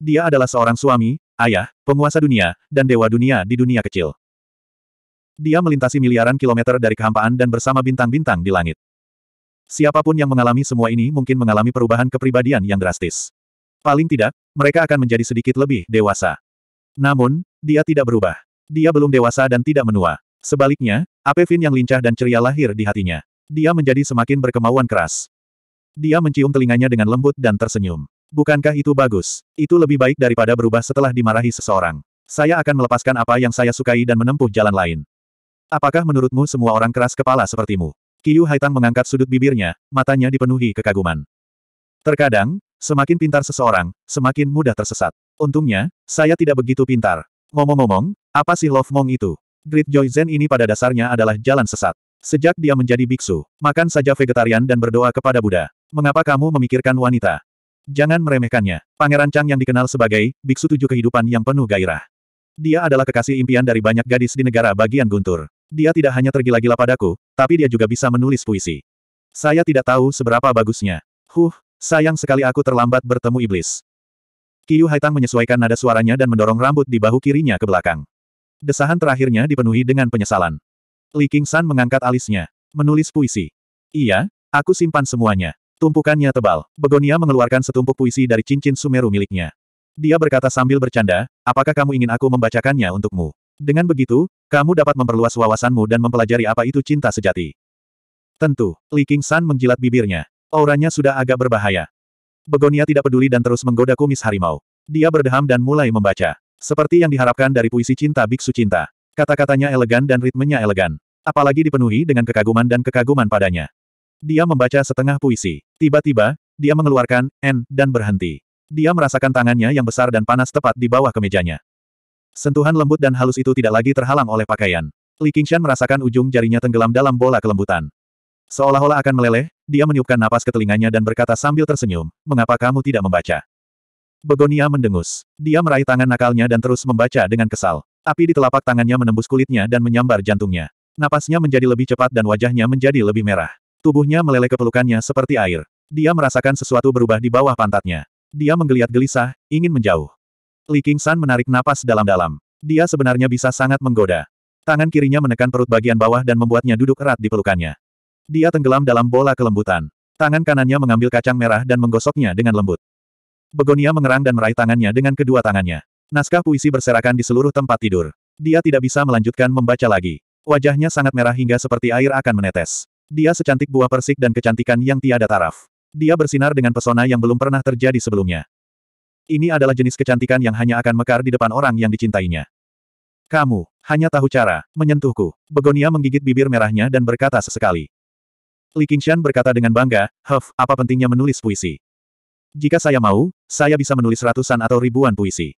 Dia adalah seorang suami, ayah, penguasa dunia, dan dewa dunia di dunia kecil. Dia melintasi miliaran kilometer dari kehampaan dan bersama bintang-bintang di langit. Siapa pun yang mengalami semua ini mungkin mengalami perubahan kepribadian yang drastis. Paling tidak, mereka akan menjadi sedikit lebih dewasa. Namun, dia tidak berubah. Dia belum dewasa dan tidak menua. Sebaliknya, Apevin yang lincah dan ceria lahir di hatinya. Dia menjadi semakin berkemauan keras. Dia mencium telinganya dengan lembut dan tersenyum. Bukankah itu bagus? Itu lebih baik daripada berubah setelah dimarahi seseorang. Saya akan melepaskan apa yang saya sukai dan menempuh jalan lain. Apakah menurutmu semua orang keras kepala sepertimu? Kiyu Haitang mengangkat sudut bibirnya, matanya dipenuhi kekaguman. Terkadang, semakin pintar seseorang, semakin mudah tersesat. Untungnya, saya tidak begitu pintar. Ngomong-ngomong, apa sih Love Mong itu? Great Joy Zen ini pada dasarnya adalah jalan sesat. Sejak dia menjadi biksu, makan saja vegetarian dan berdoa kepada Buddha. Mengapa kamu memikirkan wanita? Jangan meremehkannya. Pangeran Chang yang dikenal sebagai biksu tujuh kehidupan yang penuh gairah. Dia adalah kekasih impian dari banyak gadis di negara bagian Guntur. Dia tidak hanya tergila-gila padaku, tapi dia juga bisa menulis puisi. Saya tidak tahu seberapa bagusnya. Huh, sayang sekali aku terlambat bertemu iblis. Kiyu Haitang menyesuaikan nada suaranya dan mendorong rambut di bahu kirinya ke belakang. Desahan terakhirnya dipenuhi dengan penyesalan. Li King San mengangkat alisnya. Menulis puisi. Iya, aku simpan semuanya. Tumpukannya tebal. Begonia mengeluarkan setumpuk puisi dari cincin Sumeru miliknya. Dia berkata sambil bercanda, apakah kamu ingin aku membacakannya untukmu? Dengan begitu, kamu dapat memperluas wawasanmu dan mempelajari apa itu cinta sejati. Tentu, Li King San menjilat bibirnya. Auranya sudah agak berbahaya. Begonia tidak peduli dan terus menggoda kumis harimau. Dia berdeham dan mulai membaca. Seperti yang diharapkan dari puisi cinta biksu cinta. Kata-katanya elegan dan ritmenya elegan. Apalagi dipenuhi dengan kekaguman dan kekaguman padanya. Dia membaca setengah puisi. Tiba-tiba, dia mengeluarkan N dan berhenti. Dia merasakan tangannya yang besar dan panas tepat di bawah kemejanya. Sentuhan lembut dan halus itu tidak lagi terhalang oleh pakaian. Li Qingshan merasakan ujung jarinya tenggelam dalam bola kelembutan. Seolah-olah akan meleleh, dia meniupkan napas ke telinganya dan berkata sambil tersenyum, mengapa kamu tidak membaca? Begonia mendengus. Dia meraih tangan nakalnya dan terus membaca dengan kesal. Api di telapak tangannya menembus kulitnya dan menyambar jantungnya. Napasnya menjadi lebih cepat dan wajahnya menjadi lebih merah. Tubuhnya meleleh ke pelukannya seperti air. Dia merasakan sesuatu berubah di bawah pantatnya. Dia menggeliat gelisah, ingin menjauh. Li King San menarik napas dalam-dalam. Dia sebenarnya bisa sangat menggoda. Tangan kirinya menekan perut bagian bawah dan membuatnya duduk erat di pelukannya. Dia tenggelam dalam bola kelembutan. Tangan kanannya mengambil kacang merah dan menggosoknya dengan lembut. Begonia mengerang dan meraih tangannya dengan kedua tangannya. Naskah puisi berserakan di seluruh tempat tidur. Dia tidak bisa melanjutkan membaca lagi. Wajahnya sangat merah hingga seperti air akan menetes. Dia secantik buah persik dan kecantikan yang tiada taraf. Dia bersinar dengan pesona yang belum pernah terjadi sebelumnya. Ini adalah jenis kecantikan yang hanya akan mekar di depan orang yang dicintainya. Kamu, hanya tahu cara, menyentuhku. Begonia menggigit bibir merahnya dan berkata sesekali. Li Qingshan berkata dengan bangga, Huff, apa pentingnya menulis puisi? Jika saya mau, saya bisa menulis ratusan atau ribuan puisi.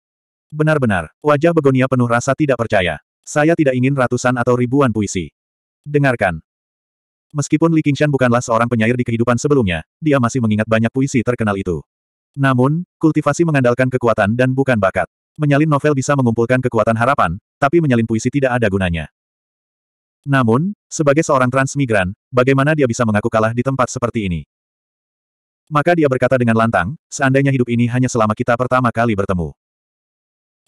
Benar-benar, wajah Begonia penuh rasa tidak percaya. Saya tidak ingin ratusan atau ribuan puisi. Dengarkan. Meskipun Li Qingshan bukanlah seorang penyair di kehidupan sebelumnya, dia masih mengingat banyak puisi terkenal itu. Namun, kultivasi mengandalkan kekuatan dan bukan bakat. Menyalin novel bisa mengumpulkan kekuatan harapan, tapi menyalin puisi tidak ada gunanya. Namun, sebagai seorang transmigran, bagaimana dia bisa mengaku kalah di tempat seperti ini? Maka dia berkata dengan lantang, seandainya hidup ini hanya selama kita pertama kali bertemu.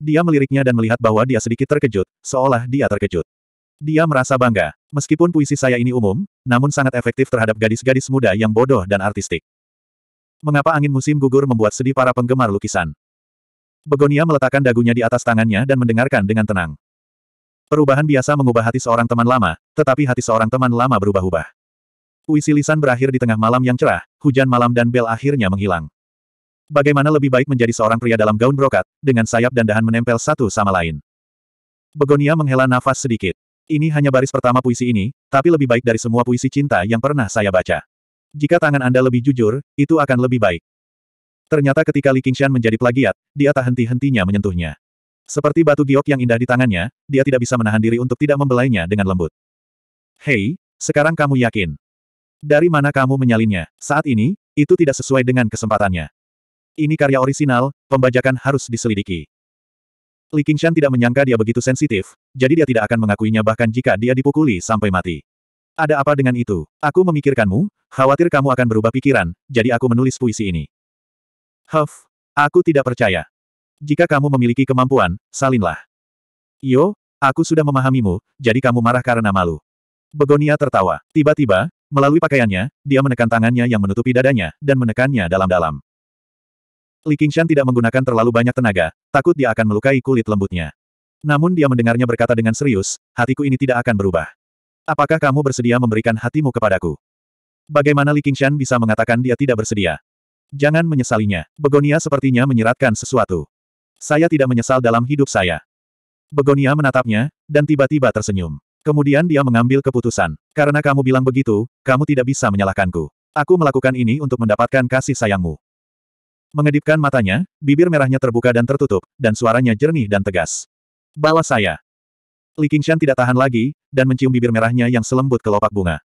Dia meliriknya dan melihat bahwa dia sedikit terkejut, seolah dia terkejut. Dia merasa bangga, meskipun puisi saya ini umum, namun sangat efektif terhadap gadis-gadis muda yang bodoh dan artistik. Mengapa angin musim gugur membuat sedih para penggemar lukisan? Begonia meletakkan dagunya di atas tangannya dan mendengarkan dengan tenang. Perubahan biasa mengubah hati seorang teman lama, tetapi hati seorang teman lama berubah-ubah. Puisi lisan berakhir di tengah malam yang cerah, hujan malam dan bel akhirnya menghilang. Bagaimana lebih baik menjadi seorang pria dalam gaun brokat, dengan sayap dan dahan menempel satu sama lain. Begonia menghela nafas sedikit. Ini hanya baris pertama puisi ini, tapi lebih baik dari semua puisi cinta yang pernah saya baca. Jika tangan Anda lebih jujur, itu akan lebih baik. Ternyata ketika Li Qingshan menjadi plagiat, dia tak henti-hentinya menyentuhnya. Seperti batu giok yang indah di tangannya, dia tidak bisa menahan diri untuk tidak membelainya dengan lembut. Hei, sekarang kamu yakin? Dari mana kamu menyalinnya? Saat ini, itu tidak sesuai dengan kesempatannya. Ini karya orisinal, pembajakan harus diselidiki. Li Qingshan tidak menyangka dia begitu sensitif, jadi dia tidak akan mengakuinya bahkan jika dia dipukuli sampai mati. Ada apa dengan itu? Aku memikirkanmu, khawatir kamu akan berubah pikiran, jadi aku menulis puisi ini. Huff, aku tidak percaya. Jika kamu memiliki kemampuan, salinlah. Yo, aku sudah memahamimu, jadi kamu marah karena malu. Begonia tertawa. Tiba-tiba, melalui pakaiannya, dia menekan tangannya yang menutupi dadanya, dan menekannya dalam-dalam. Li Qingshan tidak menggunakan terlalu banyak tenaga, takut dia akan melukai kulit lembutnya. Namun dia mendengarnya berkata dengan serius, hatiku ini tidak akan berubah. Apakah kamu bersedia memberikan hatimu kepadaku? Bagaimana Li Qingshan bisa mengatakan dia tidak bersedia? Jangan menyesalinya. Begonia sepertinya menyiratkan sesuatu. Saya tidak menyesal dalam hidup saya. Begonia menatapnya, dan tiba-tiba tersenyum. Kemudian dia mengambil keputusan. Karena kamu bilang begitu, kamu tidak bisa menyalahkanku. Aku melakukan ini untuk mendapatkan kasih sayangmu. Mengedipkan matanya, bibir merahnya terbuka dan tertutup, dan suaranya jernih dan tegas. Bawa saya. Li Qingshan tidak tahan lagi, dan mencium bibir merahnya yang selembut kelopak bunga.